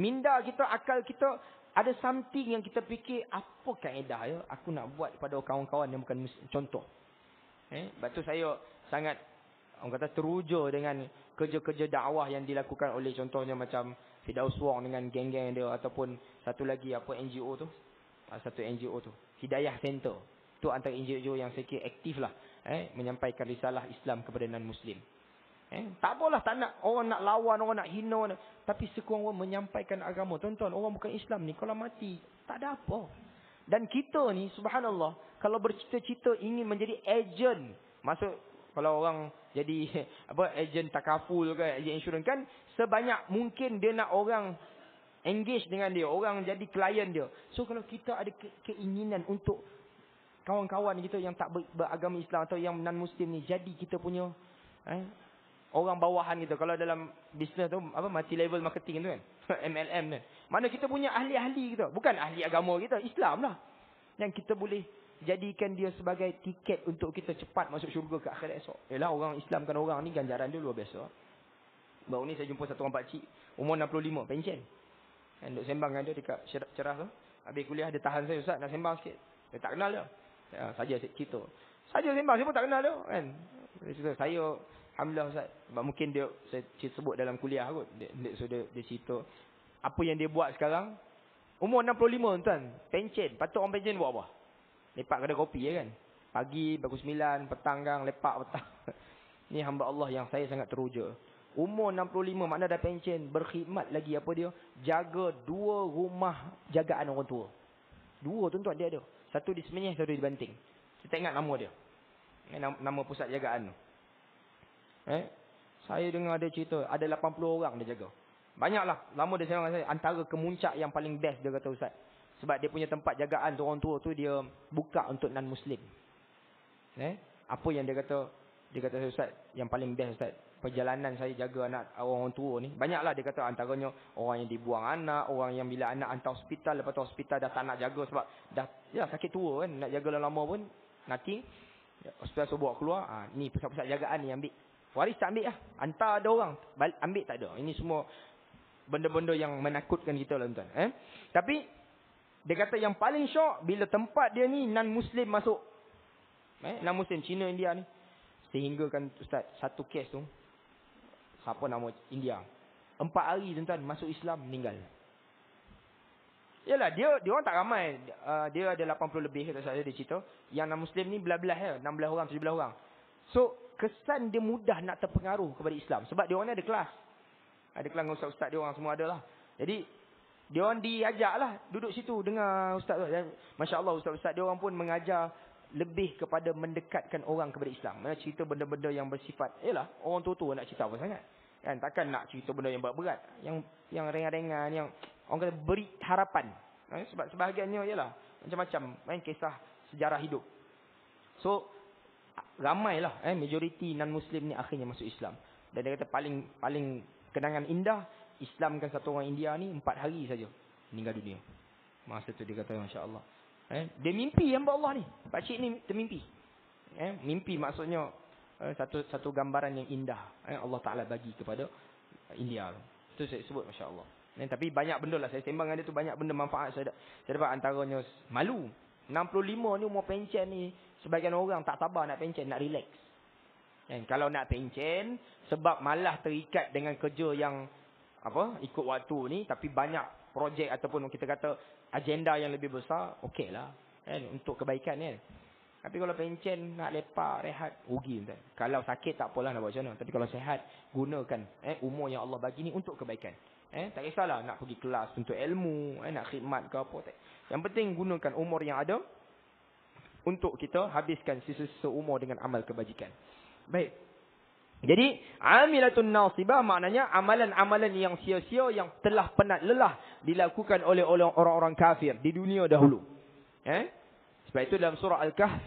minda kita, akal kita ada something yang kita fikir apa kaedah ya aku nak buat pada kawan-kawan yang bukan contoh. Eh, sebab tu saya sangat orang kata teruja dengan kerja-kerja dakwah yang dilakukan oleh contohnya macam Fidaus Wong dengan geng-geng dia ataupun satu lagi apa NGO tu. Ah, satu NGO tu. Hidayah Center. Tu antara NGO yang saya kira aktif lah. Eh, menyampaikan risalah Islam kepada non-Muslim. Eh, tak apalah tak nak orang nak lawan, orang nak hina. Orang nak, tapi sekurang-kurang menyampaikan agama. Tuan-tuan, orang bukan Islam ni kalau mati, tak ada apa. Dan kita ni, subhanallah, kalau bercita-cita ingin menjadi agent, masuk kalau orang jadi apa agent takaful ke, agent insurans kan, sebanyak mungkin dia nak orang engage dengan dia, orang jadi klien dia. So kalau kita ada ke keinginan untuk kawan-kawan kita yang tak ber beragama Islam atau yang non-Muslim ni, jadi kita punya eh, orang bawahan kita. Kalau dalam bisnes tu, apa multi level marketing tu kan, MLM tu. Mana kita punya ahli-ahli kita. Bukan ahli agama kita. Islam lah. Yang kita boleh jadikan dia sebagai tiket untuk kita cepat masuk syurga ke akhirat esok. Yalah orang Islam kan orang ni ganjaran dia luar biasa. Baru ni saya jumpa satu orang pakcik. Umur 65. Pencen. Kan duk sembang dengan dia dekat cerah tu. Habis kuliah dia tahan saya Ustaz nak sembang sikit. Saya tak kenal dia. Ya, saja cerita. Saja sembang. Saya pun tak kenal dia. Kan. Dia saya Alhamdulillah Ustaz. Sebab mungkin dia saya sebut dalam kuliah kot. Dia, dia, so dia, dia cerita apa yang dia buat sekarang. Umur 65 tuan. Pencen. Patut orang pencen buat apa? Lepak kedai kopi ya kan. Pagi bagus 9, petang kan lepak petang. Ni hamba Allah yang saya sangat teruja. Umur 65 makna dah pencen. Berkhidmat lagi apa dia? Jaga dua rumah jagaan orang tua. Dua tuan-tuan dia ada. Satu di Semenyih, satu di Banting. Kita ingat nama dia. Nama pusat jagaan tu. Eh? Saya dengar dia cerita. Ada 80 orang dia jaga. Banyaklah. Lama dia saya. Antara kemuncak yang paling best dia kata Ustaz. Sebab dia punya tempat jagaan tu orang tua tu dia buka untuk non-Muslim. Eh? Apa yang dia kata dia kata Ustaz, yang paling best Ustaz, perjalanan saya jaga anak orang tua ni. Banyaklah dia kata antaranya orang yang dibuang anak, orang yang bila anak hantar hospital, lepas tu hospital dah tak nak jaga sebab dah ya sakit tua kan, nak jaga lama-lama pun, nanti hospital suruh bawa keluar, ha, ni pusat-pusat jagaan ni ambil. Waris tak ambil lah. Hantar ada orang, ambil tak ada. Ini semua benda-benda yang menakutkan kita lah tuan. Eh? Tapi, dia kata yang paling syok, bila tempat dia ni non-Muslim masuk. Eh? Non-Muslim, Cina, India ni. Sehingga kan Ustaz, satu kes tu. Siapa nama India. Empat hari tuan-tuan masuk Islam meninggal. Yalah dia dia orang tak ramai. Uh, dia ada 80 lebih kata saya dia cerita. Yang non muslim ni belah-belah ya, 16 orang, 17 orang. So kesan dia mudah nak terpengaruh kepada Islam sebab dia orang ni ada kelas. Ada kelas dengan ustaz-ustaz dia orang semua ada lah. Jadi dia orang diajaklah duduk situ dengar ustaz tu. Masya-Allah ustaz-ustaz dia orang pun mengajar lebih kepada mendekatkan orang kepada Islam. Mana cerita benda-benda yang bersifat, yalah, orang tua-tua nak cerita apa sangat. Kan takkan nak cerita benda yang berat-berat, yang yang ringan-ringan, yang orang kata beri harapan. Eh, sebab sebahagiannya ialah macam-macam main kisah sejarah hidup. So ramailah eh majoriti non muslim ni akhirnya masuk Islam. Dan dia kata paling paling kenangan indah Islamkan satu orang India ni empat hari saja meninggal dunia. Masa tu dia kata masya-Allah. Eh, dia mimpi hamba Allah ni. Pak cik ni termimpi. Eh, mimpi maksudnya eh, satu satu gambaran yang indah eh, Allah Taala bagi kepada India tu. Itu saya sebut masya-Allah. Eh, tapi banyak benda lah saya sembang dengan dia tu banyak benda manfaat saya, saya dapat antaranya malu. 65 ni umur pencen ni sebagian orang tak sabar nak pencen nak relax. Eh, kalau nak pencen sebab malah terikat dengan kerja yang apa ikut waktu ni tapi banyak projek ataupun kita kata agenda yang lebih besar, okey lah. Kan? Untuk kebaikan kan. Tapi kalau pencen, nak lepak, rehat, rugi. Kan? Kalau sakit tak apalah nak buat macam mana. Tapi kalau sehat, gunakan eh, umur yang Allah bagi ni untuk kebaikan. Eh, tak kisahlah nak pergi kelas untuk ilmu, eh, nak khidmat ke apa. Tak. Yang penting gunakan umur yang ada untuk kita habiskan sisa-sisa umur dengan amal kebajikan. Baik. Jadi, amilatun nasibah maknanya amalan-amalan yang sia-sia yang telah penat lelah dilakukan oleh orang-orang kafir di dunia dahulu. Eh? Sebab itu dalam surah Al-Kahf,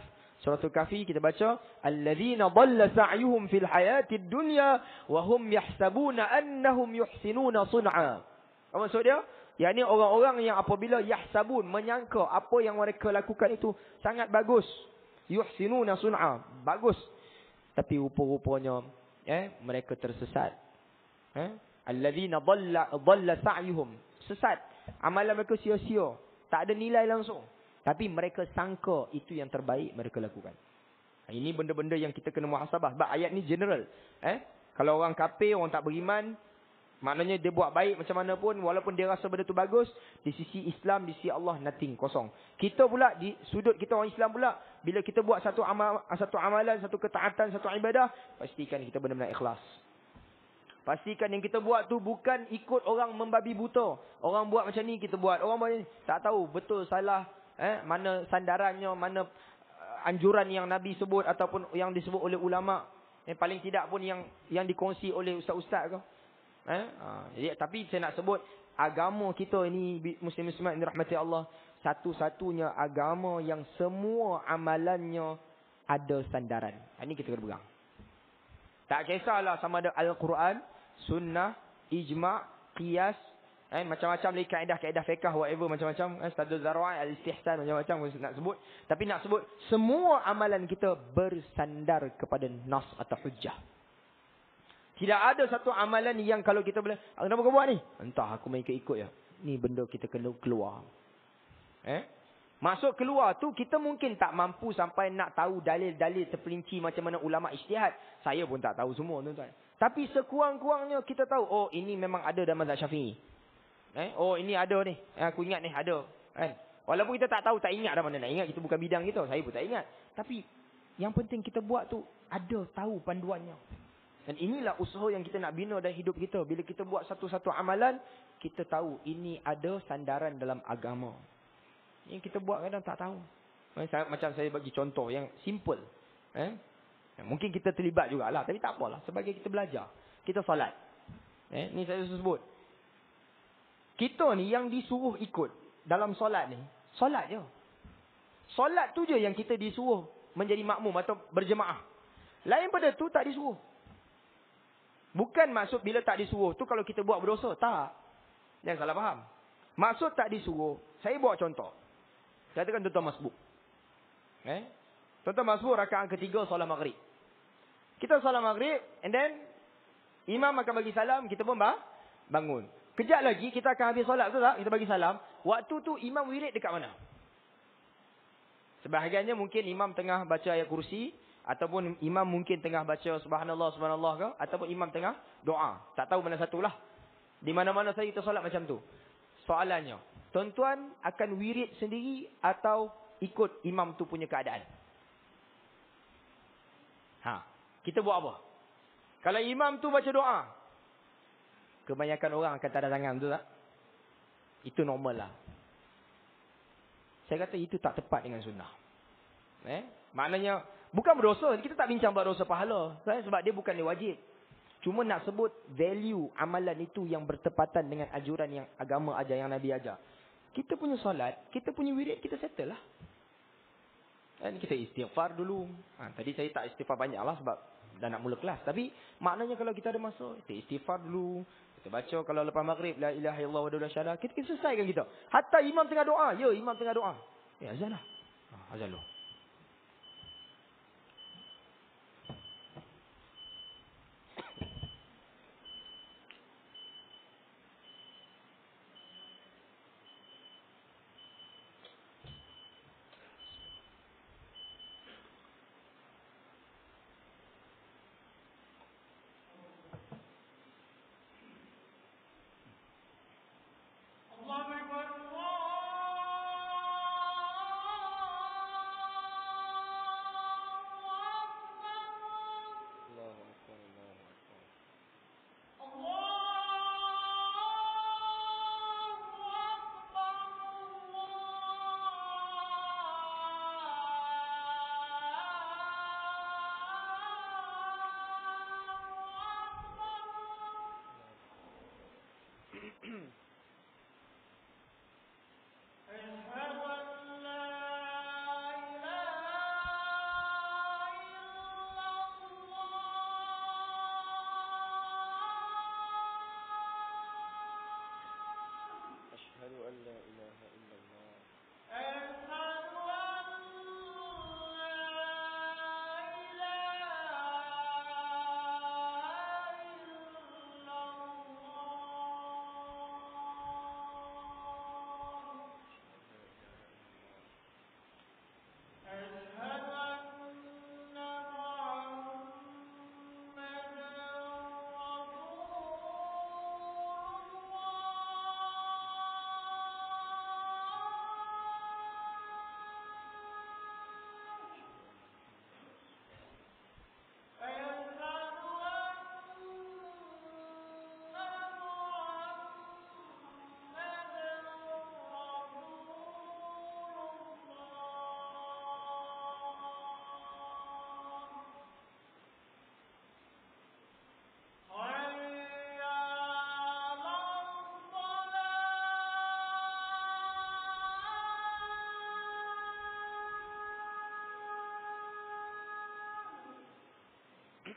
surah Al-Kahfi kita baca, "Alladzina dhalla sa'yuhum fil hayatid dunya wa hum yahsabuna annahum yuhsinuna sun'a." Apa maksud dia? Yang ini orang-orang yang apabila yahsabun menyangka apa yang mereka lakukan itu sangat bagus. Yuhsinuna sun'a. Bagus. Tapi rupa-rupanya eh mereka tersesat. Eh allazina dhalla sa'yuhum. Sesat. Amalan mereka sia-sia. Tak ada nilai langsung. Tapi mereka sangka itu yang terbaik mereka lakukan. Ini benda-benda yang kita kena muhasabah. Sebab ayat ni general. Eh kalau orang kafir orang tak beriman maknanya dia buat baik macam mana pun walaupun dia rasa benda tu bagus di sisi Islam di sisi Allah nothing kosong kita pula di sudut kita orang Islam pula bila kita buat satu amal satu amalan, satu ketaatan, satu ibadah, pastikan kita benar-benar ikhlas. Pastikan yang kita buat tu bukan ikut orang membabi buta. Orang buat macam ni kita buat. Orang buat ni tak tahu betul salah eh mana sandarannya, mana uh, anjuran yang Nabi sebut ataupun yang disebut oleh ulama. Eh paling tidak pun yang yang dikongsi oleh ustaz-ustaz ke. Eh ha, jadi tapi saya nak sebut agama kita ini muslim-muslimat yang dirahmati Allah satu-satunya agama yang semua amalannya ada sandaran. Ini kita kena pegang. Tak kisahlah sama ada Al-Quran, Sunnah, Ijma' Qiyas, eh, macam-macam lagi kaedah-kaedah fiqah, whatever, macam-macam. Eh, Stadul Zarwa'i, Al-Istihsan, macam-macam nak sebut. Tapi nak sebut, semua amalan kita bersandar kepada Nas atau Hujjah. Tidak ada satu amalan yang kalau kita boleh, ah, kenapa kau buat ni? Entah, aku main ikut-ikut ya. Ni benda kita kena keluar. Eh? Masuk keluar tu kita mungkin tak mampu sampai nak tahu dalil-dalil terperinci macam mana ulama ijtihad. Saya pun tak tahu semua tuan-tuan. Tapi sekurang-kurangnya kita tahu oh ini memang ada dalam mazhab Syafi'i. Eh? Oh ini ada ni. Eh, aku ingat ni ada. Kan? Walaupun kita tak tahu tak ingat dah mana nak ingat kita bukan bidang kita. Saya pun tak ingat. Tapi yang penting kita buat tu ada tahu panduannya. Dan inilah usaha yang kita nak bina dalam hidup kita. Bila kita buat satu-satu amalan, kita tahu ini ada sandaran dalam agama. Yang kita buat kadang tak tahu. Macam saya bagi contoh yang simple. Eh? Mungkin kita terlibat jugalah. Tapi tak apalah. Sebagai kita belajar. Kita salat. Eh? Ni saya sebut. Kita ni yang disuruh ikut dalam solat ni. Solat je. Solat tu je yang kita disuruh menjadi makmum atau berjemaah. Lain pada tu tak disuruh. Bukan maksud bila tak disuruh tu kalau kita buat berdosa. Tak. Jangan salah faham. Maksud tak disuruh. Saya buat contoh. Katakan tuan-tuan masbuk. Eh? Tuan-tuan masbuk rakaat ketiga solat maghrib. Kita solat maghrib. And then. Imam akan bagi salam. Kita pun bah, bangun. Kejap lagi kita akan habis solat. Betul tak? Kita bagi salam. Waktu tu imam wirid dekat mana? Sebahagiannya mungkin imam tengah baca ayat kursi. Ataupun imam mungkin tengah baca subhanallah subhanallah ke. Ataupun imam tengah doa. Tak tahu mana satu lah. Di mana-mana saya kita solat macam tu. Soalannya. Tuan-tuan akan wirid sendiri atau ikut imam tu punya keadaan? Ha, Kita buat apa? Kalau imam tu baca doa. Kebanyakan orang akan tak ada tangan tu tak? Itu normal lah. Saya kata itu tak tepat dengan sunnah. Eh? Maknanya Bukan berdosa. Kita tak bincang berdosa pahala. Kan? Sebab dia bukan dia wajib. Cuma nak sebut value amalan itu yang bertepatan dengan ajuran yang agama ajar, yang Nabi ajar. Kita punya solat, kita punya wirid, kita settle lah. Dan kita istighfar dulu. Ha, tadi saya tak istighfar banyak lah sebab dah nak mula kelas. Tapi maknanya kalau kita ada masa, kita istighfar dulu. Kita baca kalau lepas maghrib, La ilaha illallah wa dula syara. Kita, kita selesaikan kita. Hatta imam tengah doa. Ya, imam tengah doa. Ya, azan lah. Ha, azan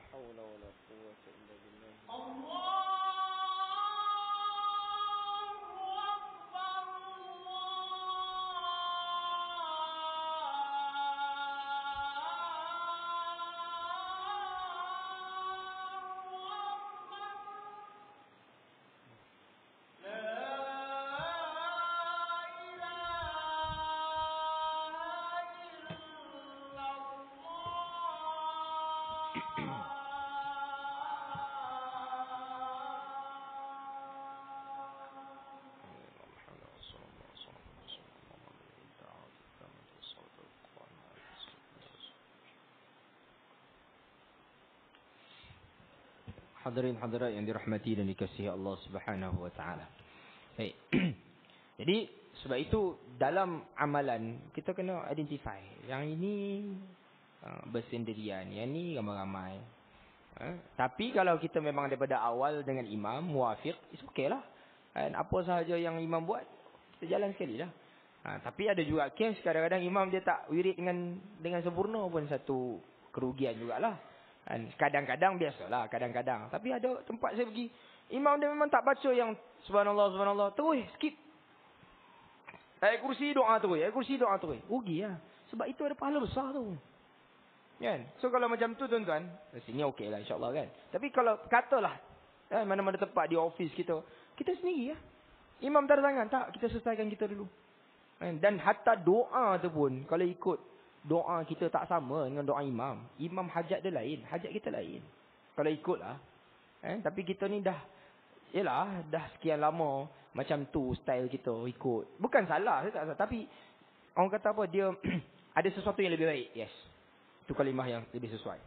حول ولا قوة إلا بالله. الله Hadirin hadirat yang dirahmati dan dikasihi Allah Subhanahu wa taala. Baik. Jadi sebab itu dalam amalan kita kena identify yang ini uh, bersendirian, yang ini ramai-ramai. Uh, tapi kalau kita memang daripada awal dengan imam muafiq, it's okay lah. Dan apa sahaja yang imam buat, kita jalan sekali lah. Uh, tapi ada juga kes kadang-kadang imam dia tak wirid dengan dengan sempurna pun satu kerugian jugalah. Kadang-kadang biasalah, kadang-kadang. Tapi ada tempat saya pergi, imam dia memang tak baca yang subhanallah, subhanallah. Terus, skip. Ayat kursi doa terus, ayat kursi doa terus. Rugi lah. Sebab itu ada pahala besar tu. Kan? So kalau macam tu tuan-tuan, sini okey lah insyaAllah kan. Tapi kalau katalah, kan, mana-mana tempat di office kita, kita sendiri lah. Imam tak tangan, tak, kita selesaikan kita dulu. Kan? Dan hatta doa tu pun, kalau ikut doa kita tak sama dengan doa imam. Imam hajat dia lain, hajat kita lain. Kalau ikutlah. Eh, tapi kita ni dah yalah dah sekian lama macam tu style kita ikut. Bukan salah, saya tak salah. Tapi orang kata apa dia ada sesuatu yang lebih baik. Yes. Itu kalimah yang lebih sesuai.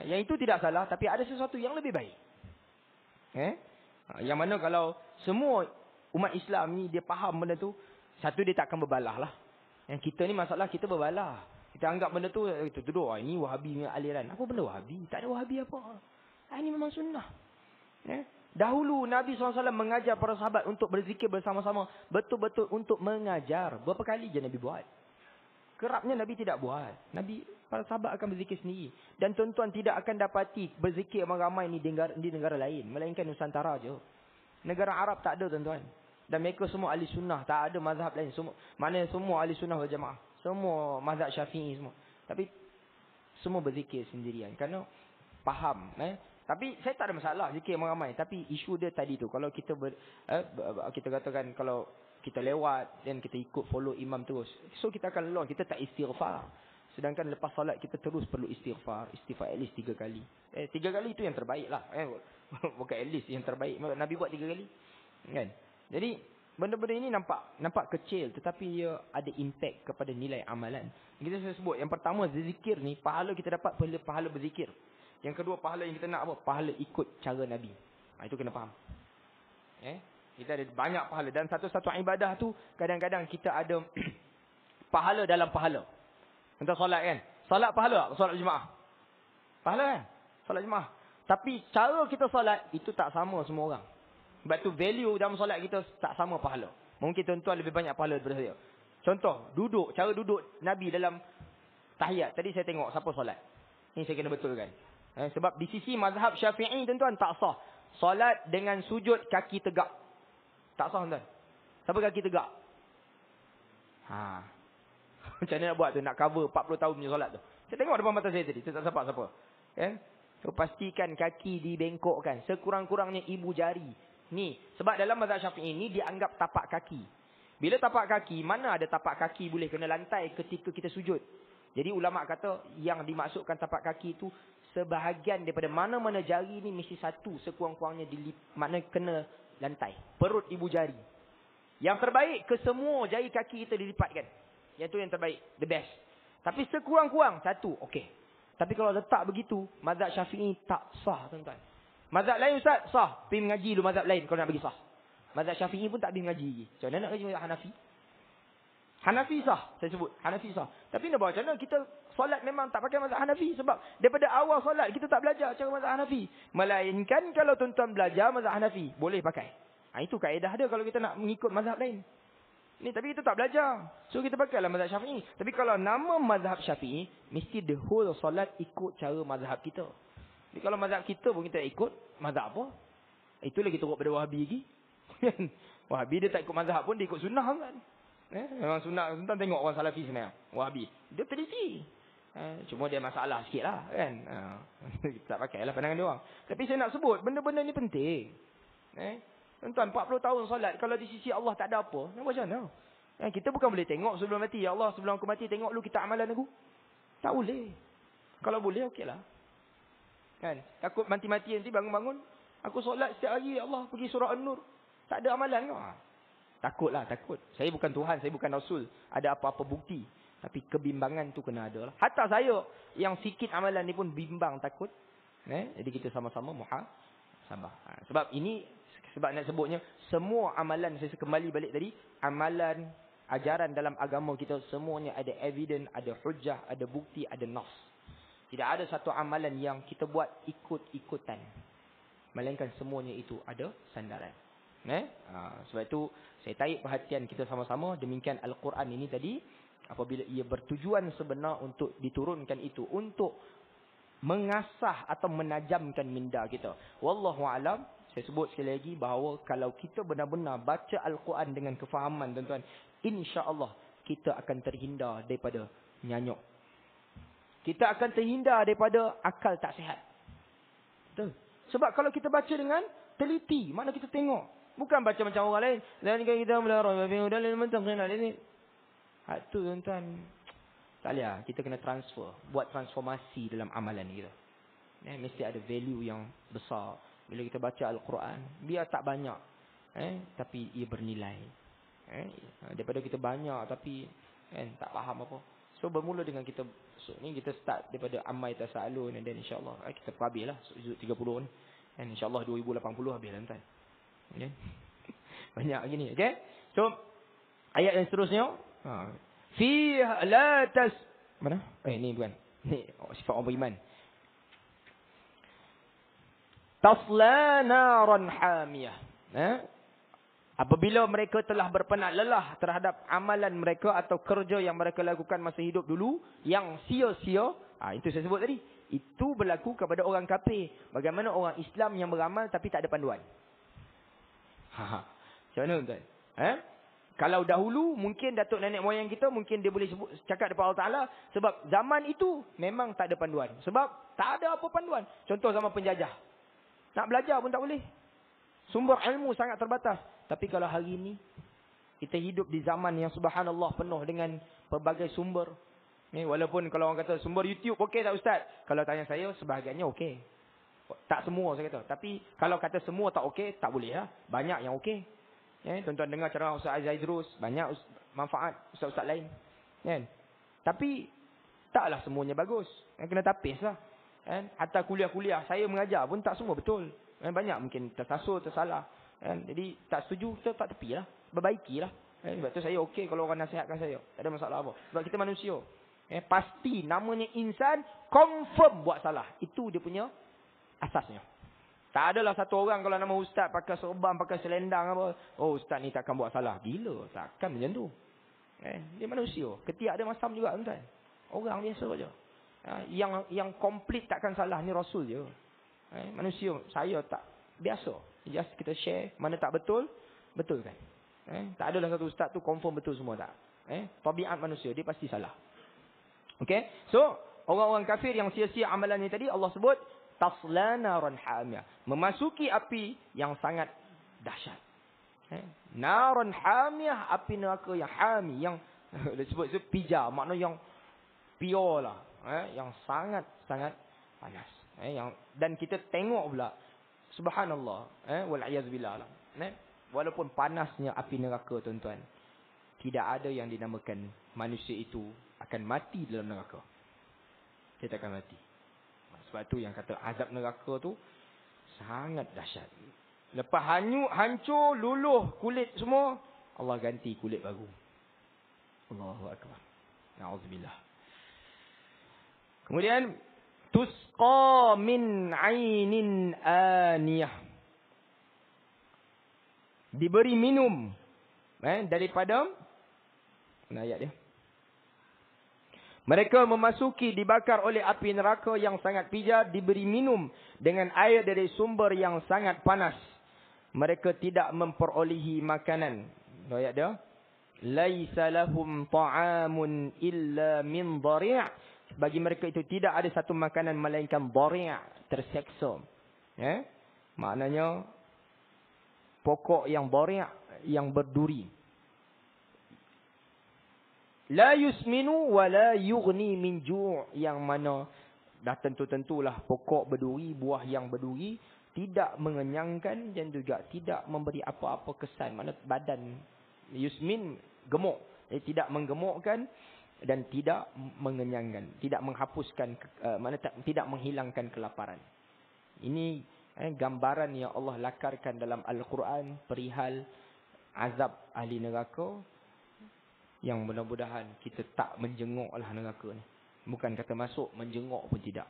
Eh, yang itu tidak salah tapi ada sesuatu yang lebih baik. Eh? Ha, yang mana kalau semua umat Islam ni dia faham benda tu, satu dia takkan berbalah lah. Yang kita ni masalah kita berbalah. Kita anggap benda tu itu eh, tuduh ah ini wahabi punya aliran. Apa benda wahabi? Tak ada wahabi apa. Ah, ini memang sunnah. Eh? Dahulu Nabi SAW mengajar para sahabat untuk berzikir bersama-sama. Betul-betul untuk mengajar. Berapa kali je Nabi buat? Kerapnya Nabi tidak buat. Nabi, para sahabat akan berzikir sendiri. Dan tuan-tuan tidak akan dapati berzikir ramai ni di negara, di negara lain. Melainkan Nusantara je. Negara Arab tak ada tuan-tuan. Dan mereka semua ahli sunnah. Tak ada mazhab lain. Semua, mana semua ahli sunnah berjamaah. Semua mazhab syafi'i semua. Tapi semua berzikir sendirian. Kerana faham. Eh? Tapi saya tak ada masalah zikir ramai. Tapi isu dia tadi tu. Kalau kita ber, eh, kita katakan kalau kita lewat dan kita ikut follow imam terus. So kita akan lelah. Kita tak istighfar. Sedangkan lepas salat kita terus perlu istighfar. Istighfar at least tiga kali. Eh, tiga kali itu yang terbaik lah. Eh, bukan at least yang terbaik. Nabi buat tiga kali. Kan? Jadi Benda-benda ini nampak nampak kecil tetapi ia ada impact kepada nilai amalan. Kita saya sebut yang pertama zikir ni pahala kita dapat pahala, pahala berzikir. Yang kedua pahala yang kita nak apa? Pahala ikut cara Nabi. Ha, itu kena faham. Eh? Kita ada banyak pahala dan satu-satu ibadah tu kadang-kadang kita ada pahala dalam pahala. Contoh solat kan? Solat pahala tak? Solat jemaah. Pahala kan? Solat jemaah. Tapi cara kita solat itu tak sama semua orang. Sebab tu value dalam solat kita tak sama pahala. Mungkin tuan-tuan lebih banyak pahala daripada saya. Contoh, duduk. Cara duduk Nabi dalam tahiyat. Tadi saya tengok siapa solat. Ini saya kena betulkan. Eh, sebab di sisi mazhab syafi'i tuan-tuan tak sah. Solat dengan sujud kaki tegak. Tak sah tuan-tuan. Siapa kaki tegak? Ha. Macam mana nak buat tu? Nak cover 40 tahun punya solat tu. Saya tengok depan mata saya tadi. Saya tak sempat siapa. Eh? So, pastikan kaki dibengkokkan. Sekurang-kurangnya ibu jari. Ni, sebab dalam mazhab Syafi'i ini dianggap tapak kaki. Bila tapak kaki, mana ada tapak kaki boleh kena lantai ketika kita sujud. Jadi ulama kata yang dimaksudkan tapak kaki itu sebahagian daripada mana-mana jari ni mesti satu sekurang-kurangnya mana kena lantai. Perut ibu jari. Yang terbaik ke semua jari kaki kita dilipatkan. Yang tu yang terbaik, the best. Tapi sekurang-kurang satu, okey. Tapi kalau letak begitu, mazhab Syafi'i tak sah tuan-tuan. Mazhab lain Ustaz, sah. Pergi mengaji dulu mazhab lain kalau nak bagi sah. Mazhab syafi'i pun tak pergi mengaji lagi. Macam mana nak mengaji mazhab Hanafi? Hanafi sah, saya sebut. Hanafi sah. Tapi nak buat macam mana kita solat memang tak pakai mazhab Hanafi. Sebab daripada awal solat kita tak belajar cara mazhab Hanafi. Melainkan kalau tuan-tuan belajar mazhab Hanafi, boleh pakai. Ha, itu kaedah dia kalau kita nak mengikut mazhab lain. Ni tapi kita tak belajar. So kita pakailah mazhab Syafi'i. Tapi kalau nama mazhab Syafi'i, mesti the whole solat ikut cara mazhab kita. Jadi kalau mazhab kita pun kita ikut, mazhab apa? Itulah kita teruk pada Wahabi lagi. Wahabi dia tak ikut mazhab pun, dia ikut sunnah kan. Eh, memang sunnah, tuan tengok orang salafi sebenarnya. Wahabi. Dia teliti. Eh, cuma dia masalah sikit lah kan. Eh, tak pakai lah pandangan dia orang. Tapi saya nak sebut, benda-benda ni penting. Eh, tuan 40 tahun solat, kalau di sisi Allah tak ada apa, nak macam mana? Eh, kita bukan boleh tengok sebelum mati. Ya Allah, sebelum aku mati, tengok lu kita amalan aku. Tak boleh. Kalau boleh, okey lah. Kan? Takut mati-mati nanti bangun-bangun. Aku solat setiap hari, ya Allah, pergi surah An-Nur. Tak ada amalan kau. Takutlah, takut. Saya bukan Tuhan, saya bukan Rasul. Ada apa-apa bukti. Tapi kebimbangan tu kena ada lah. Hatta saya yang sikit amalan ni pun bimbang takut. Eh? Jadi kita sama-sama muha sabar. Ha, sebab ini sebab nak sebutnya semua amalan saya kembali balik tadi amalan ajaran dalam agama kita semuanya ada evidence, ada hujah, ada bukti, ada nas. Tidak ada satu amalan yang kita buat ikut-ikutan. Melainkan semuanya itu ada sandaran. Eh? Ha, sebab itu saya tarik perhatian kita sama-sama demikian Al-Quran ini tadi apabila ia bertujuan sebenar untuk diturunkan itu untuk mengasah atau menajamkan minda kita. Wallahu alam, saya sebut sekali lagi bahawa kalau kita benar-benar baca Al-Quran dengan kefahaman tuan-tuan, insya-Allah kita akan terhindar daripada nyanyuk. Kita akan terhindar daripada akal tak sihat. Betul. Sebab kalau kita baca dengan teliti, mana kita tengok. Bukan baca macam orang lain. Dan kita melarang. Dan mentang-mentang ini. Ha, tu tuan-tuan. Tak boleh lah. Kita kena transfer. Buat transformasi dalam amalan kita. Eh, mesti ada value yang besar. Bila kita baca Al-Quran. Biar tak banyak. Eh, tapi ia bernilai. Eh, daripada kita banyak tapi eh, tak faham apa. So bermula dengan kita. So ni kita start daripada Amai Tasa'alun. Dan insyaAllah eh, kita habis lah. So, 30 ni. Dan insyaAllah 2080 habis lah tuan. Okay. Banyak gini. Okay. So ayat yang seterusnya. Ha. Fi la tas mana? Eh ni bukan. Ni oh, sifat orang beriman. Tasla naran hamiyah. Eh? Apabila mereka telah berpenat lelah terhadap amalan mereka atau kerja yang mereka lakukan masa hidup dulu yang sia-sia, ah itu saya sebut tadi. Itu berlaku kepada orang kafir. Bagaimana orang Islam yang beramal tapi tak ada panduan. Ha. ha. Macam mana tuan? Eh? Kalau dahulu mungkin datuk nenek moyang kita mungkin dia boleh sebut cakap depan Allah Taala sebab zaman itu memang tak ada panduan. Sebab tak ada apa panduan. Contoh zaman penjajah. Nak belajar pun tak boleh. Sumber ilmu sangat terbatas. Tapi kalau hari ini kita hidup di zaman yang subhanallah penuh dengan pelbagai sumber. Ni walaupun kalau orang kata sumber YouTube okey tak ustaz? Kalau tanya saya sebahagiannya okey. Tak semua saya kata. Tapi kalau kata semua tak okey, tak boleh lah. Banyak yang okey. Ya, tuan-tuan dengar cara Ustaz Azaidrus, banyak manfaat ustaz-ustaz lain. Ya. Tapi taklah semuanya bagus. Ya, kena tapis lah. Ya. Atau kuliah-kuliah saya mengajar pun tak semua betul. Ya, banyak mungkin tersasur, tersalah. Ya. Jadi tak setuju, kita tak tepi lah. Berbaikilah. Ya, sebab tu saya okey kalau orang nasihatkan saya. Tak ada masalah apa. Sebab kita manusia. Ya, pasti namanya insan confirm buat salah. Itu dia punya asasnya. Tak adalah satu orang kalau nama ustaz pakai serban, pakai selendang apa. Oh ustaz ni takkan buat salah. Gila. Takkan macam tu. Eh, dia manusia. Ketiak dia masam juga tuan. Orang biasa saja. Eh, yang yang komplit takkan salah ni rasul je. Eh, manusia. Saya tak. Biasa. Just kita share. Mana tak betul. Betul kan. Eh, tak adalah satu ustaz tu confirm betul semua tak. Eh, tabiat manusia. Dia pasti salah. Okay. So. Orang-orang kafir yang sia-sia amalannya tadi. Allah sebut tasla naran hamiyah memasuki api yang sangat dahsyat eh? naran hamiyah api neraka yang hami yang disebut itu pija makna yang pure lah eh? yang sangat sangat panas eh? yang dan kita tengok pula subhanallah eh wal lah eh? walaupun panasnya api neraka tuan-tuan tidak ada yang dinamakan manusia itu akan mati dalam neraka dia takkan mati sebab tu yang kata azab neraka tu sangat dahsyat. Lepas hanyut, hancur, luluh kulit semua, Allah ganti kulit baru. Allahu akbar. Nauzubillah. Kemudian tusqa min ainin aniyah. Diberi minum eh, daripada mana ayat dia? Mereka memasuki dibakar oleh api neraka yang sangat pijar. Diberi minum dengan air dari sumber yang sangat panas. Mereka tidak memperolehi makanan. Ayat dia. Laisa lahum ta'amun illa min dhari' Bagi mereka itu tidak ada satu makanan melainkan dhari' terseksa. Ya? Maknanya pokok yang dhari' yang berduri. La yusminu wa la yughni min ju' yang mana dah tentu-tentulah pokok berduri, buah yang berduri tidak mengenyangkan dan juga tidak memberi apa-apa kesan. Mana badan yusmin gemuk, eh, tidak menggemukkan dan tidak mengenyangkan, tidak menghapuskan uh, mana tak, tidak menghilangkan kelaparan. Ini eh, gambaran yang Allah lakarkan dalam Al-Quran perihal azab ahli neraka yang mudah-mudahan kita tak menjenguklah neraka ni. Bukan kata masuk, menjenguk pun tidak.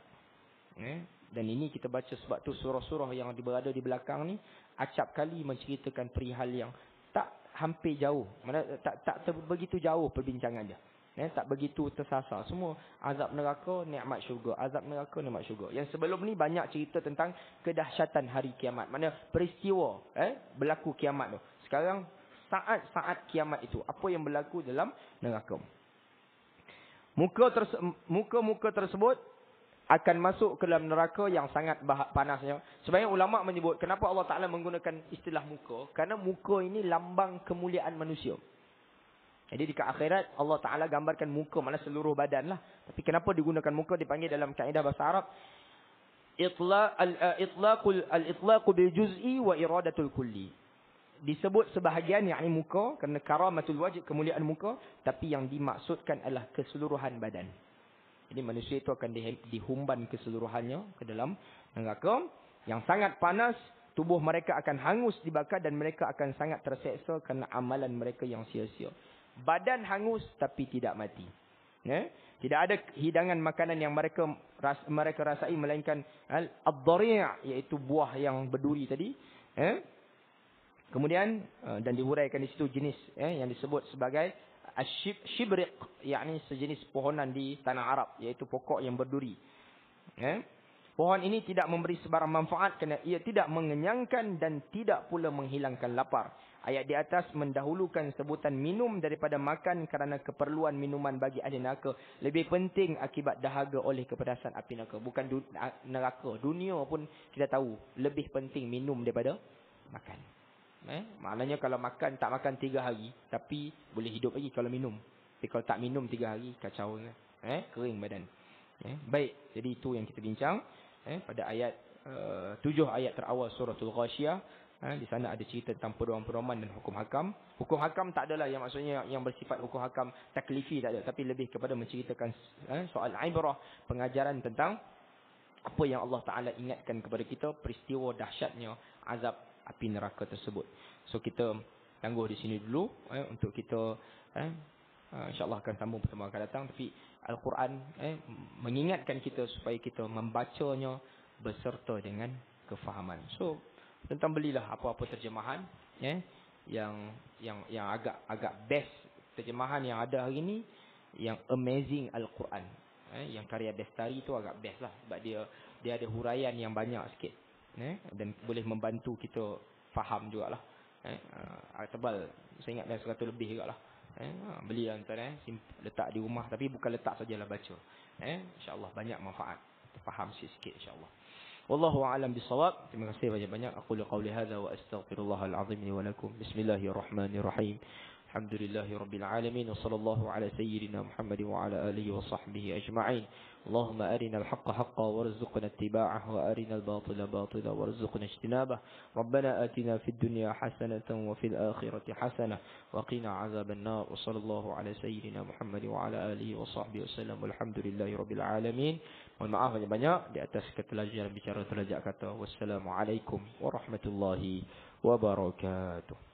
Eh? Dan ini kita baca sebab tu surah-surah yang berada di belakang ni acap kali menceritakan perihal yang tak hampir jauh. Mana tak tak begitu jauh perbincangan dia. Eh, tak begitu tersasar. Semua azab neraka, nikmat syurga. Azab neraka, nikmat syurga. Yang sebelum ni banyak cerita tentang kedahsyatan hari kiamat. Mana peristiwa eh, berlaku kiamat tu. Sekarang saat-saat kiamat itu. Apa yang berlaku dalam neraka. Muka muka-muka tersebut akan masuk ke dalam neraka yang sangat panasnya. Sebenarnya ulama menyebut kenapa Allah Taala menggunakan istilah muka? Karena muka ini lambang kemuliaan manusia. Jadi di akhirat Allah Taala gambarkan muka mana seluruh badan lah. Tapi kenapa digunakan muka dipanggil dalam kaedah bahasa Arab itla al-itlaqul al-itlaq bil juz'i wa iradatul kulli disebut sebahagian yakni muka kerana karamatul wajib kemuliaan muka tapi yang dimaksudkan adalah keseluruhan badan. Jadi manusia itu akan dihumban keseluruhannya ke dalam neraka yang sangat panas tubuh mereka akan hangus dibakar dan mereka akan sangat terseksa kerana amalan mereka yang sia-sia. Badan hangus tapi tidak mati. Ya? Tidak ada hidangan makanan yang mereka ras, mereka rasai melainkan al-dhari' iaitu buah yang berduri tadi. Ya? Kemudian uh, dan diuraikan di situ jenis eh, yang disebut sebagai ashibriq yakni sejenis pohonan di tanah Arab iaitu pokok yang berduri. Eh? Pohon ini tidak memberi sebarang manfaat kerana ia tidak mengenyangkan dan tidak pula menghilangkan lapar. Ayat di atas mendahulukan sebutan minum daripada makan kerana keperluan minuman bagi ahli neraka lebih penting akibat dahaga oleh kepedasan api neraka. Bukan neraka, dunia pun kita tahu lebih penting minum daripada makan. Eh? Maknanya kalau makan, tak makan tiga hari. Tapi boleh hidup lagi kalau minum. Tapi kalau tak minum tiga hari, kacau. Eh? Kering badan. Eh? Baik, jadi itu yang kita bincang. Eh? Pada ayat uh, tujuh ayat terawal suratul Ghashiyah. Eh? Di sana ada cerita tentang peruam-peruaman dan hukum hakam. Hukum hakam tak adalah yang maksudnya yang bersifat hukum hakam taklifi tak ada. Tapi lebih kepada menceritakan eh? soal ibrah. Pengajaran tentang apa yang Allah Ta'ala ingatkan kepada kita. Peristiwa dahsyatnya azab api neraka tersebut. So kita tangguh di sini dulu eh, untuk kita eh, uh, insyaAllah akan sambung pertemuan akan datang. Tapi Al-Quran eh, mengingatkan kita supaya kita membacanya beserta dengan kefahaman. So tentang belilah apa-apa terjemahan eh, yang yang yang agak agak best terjemahan yang ada hari ini yang amazing Al-Quran. Eh, yang karya Bestari itu agak best lah sebab dia dia ada huraian yang banyak sikit eh, dan boleh membantu kita faham jugalah. Eh, uh, tebal, saya ingat dah 100 lebih jugalah. Eh, uh, beli lah tuan eh, letak di rumah tapi bukan letak sajalah baca. Eh, insya-Allah banyak manfaat. Faham sikit-sikit insya-Allah. Wallahu a'lam bissawab. Terima kasih banyak-banyak. Aku qauli hadza wa astaghfirullahal azim li wa lakum. Bismillahirrahmanirrahim. الحمد لله رب العالمين وصلى الله على سيدنا محمد وعلى آله وصحبه أجمعين اللهم أرنا الحق حقا وارزقنا اتباعه وأرنا الباطل باطلا وارزقنا اجتنابه ربنا آتنا في الدنيا حسنة وفي الآخرة حسنة وقنا عذاب النار وصلى الله على سيدنا محمد وعلى آله وصحبه وسلم والحمد لله رب العالمين Mohon maaf banyak-banyak di atas ketelajuan terlajak kata. Wassalamualaikum warahmatullahi wabarakatuh.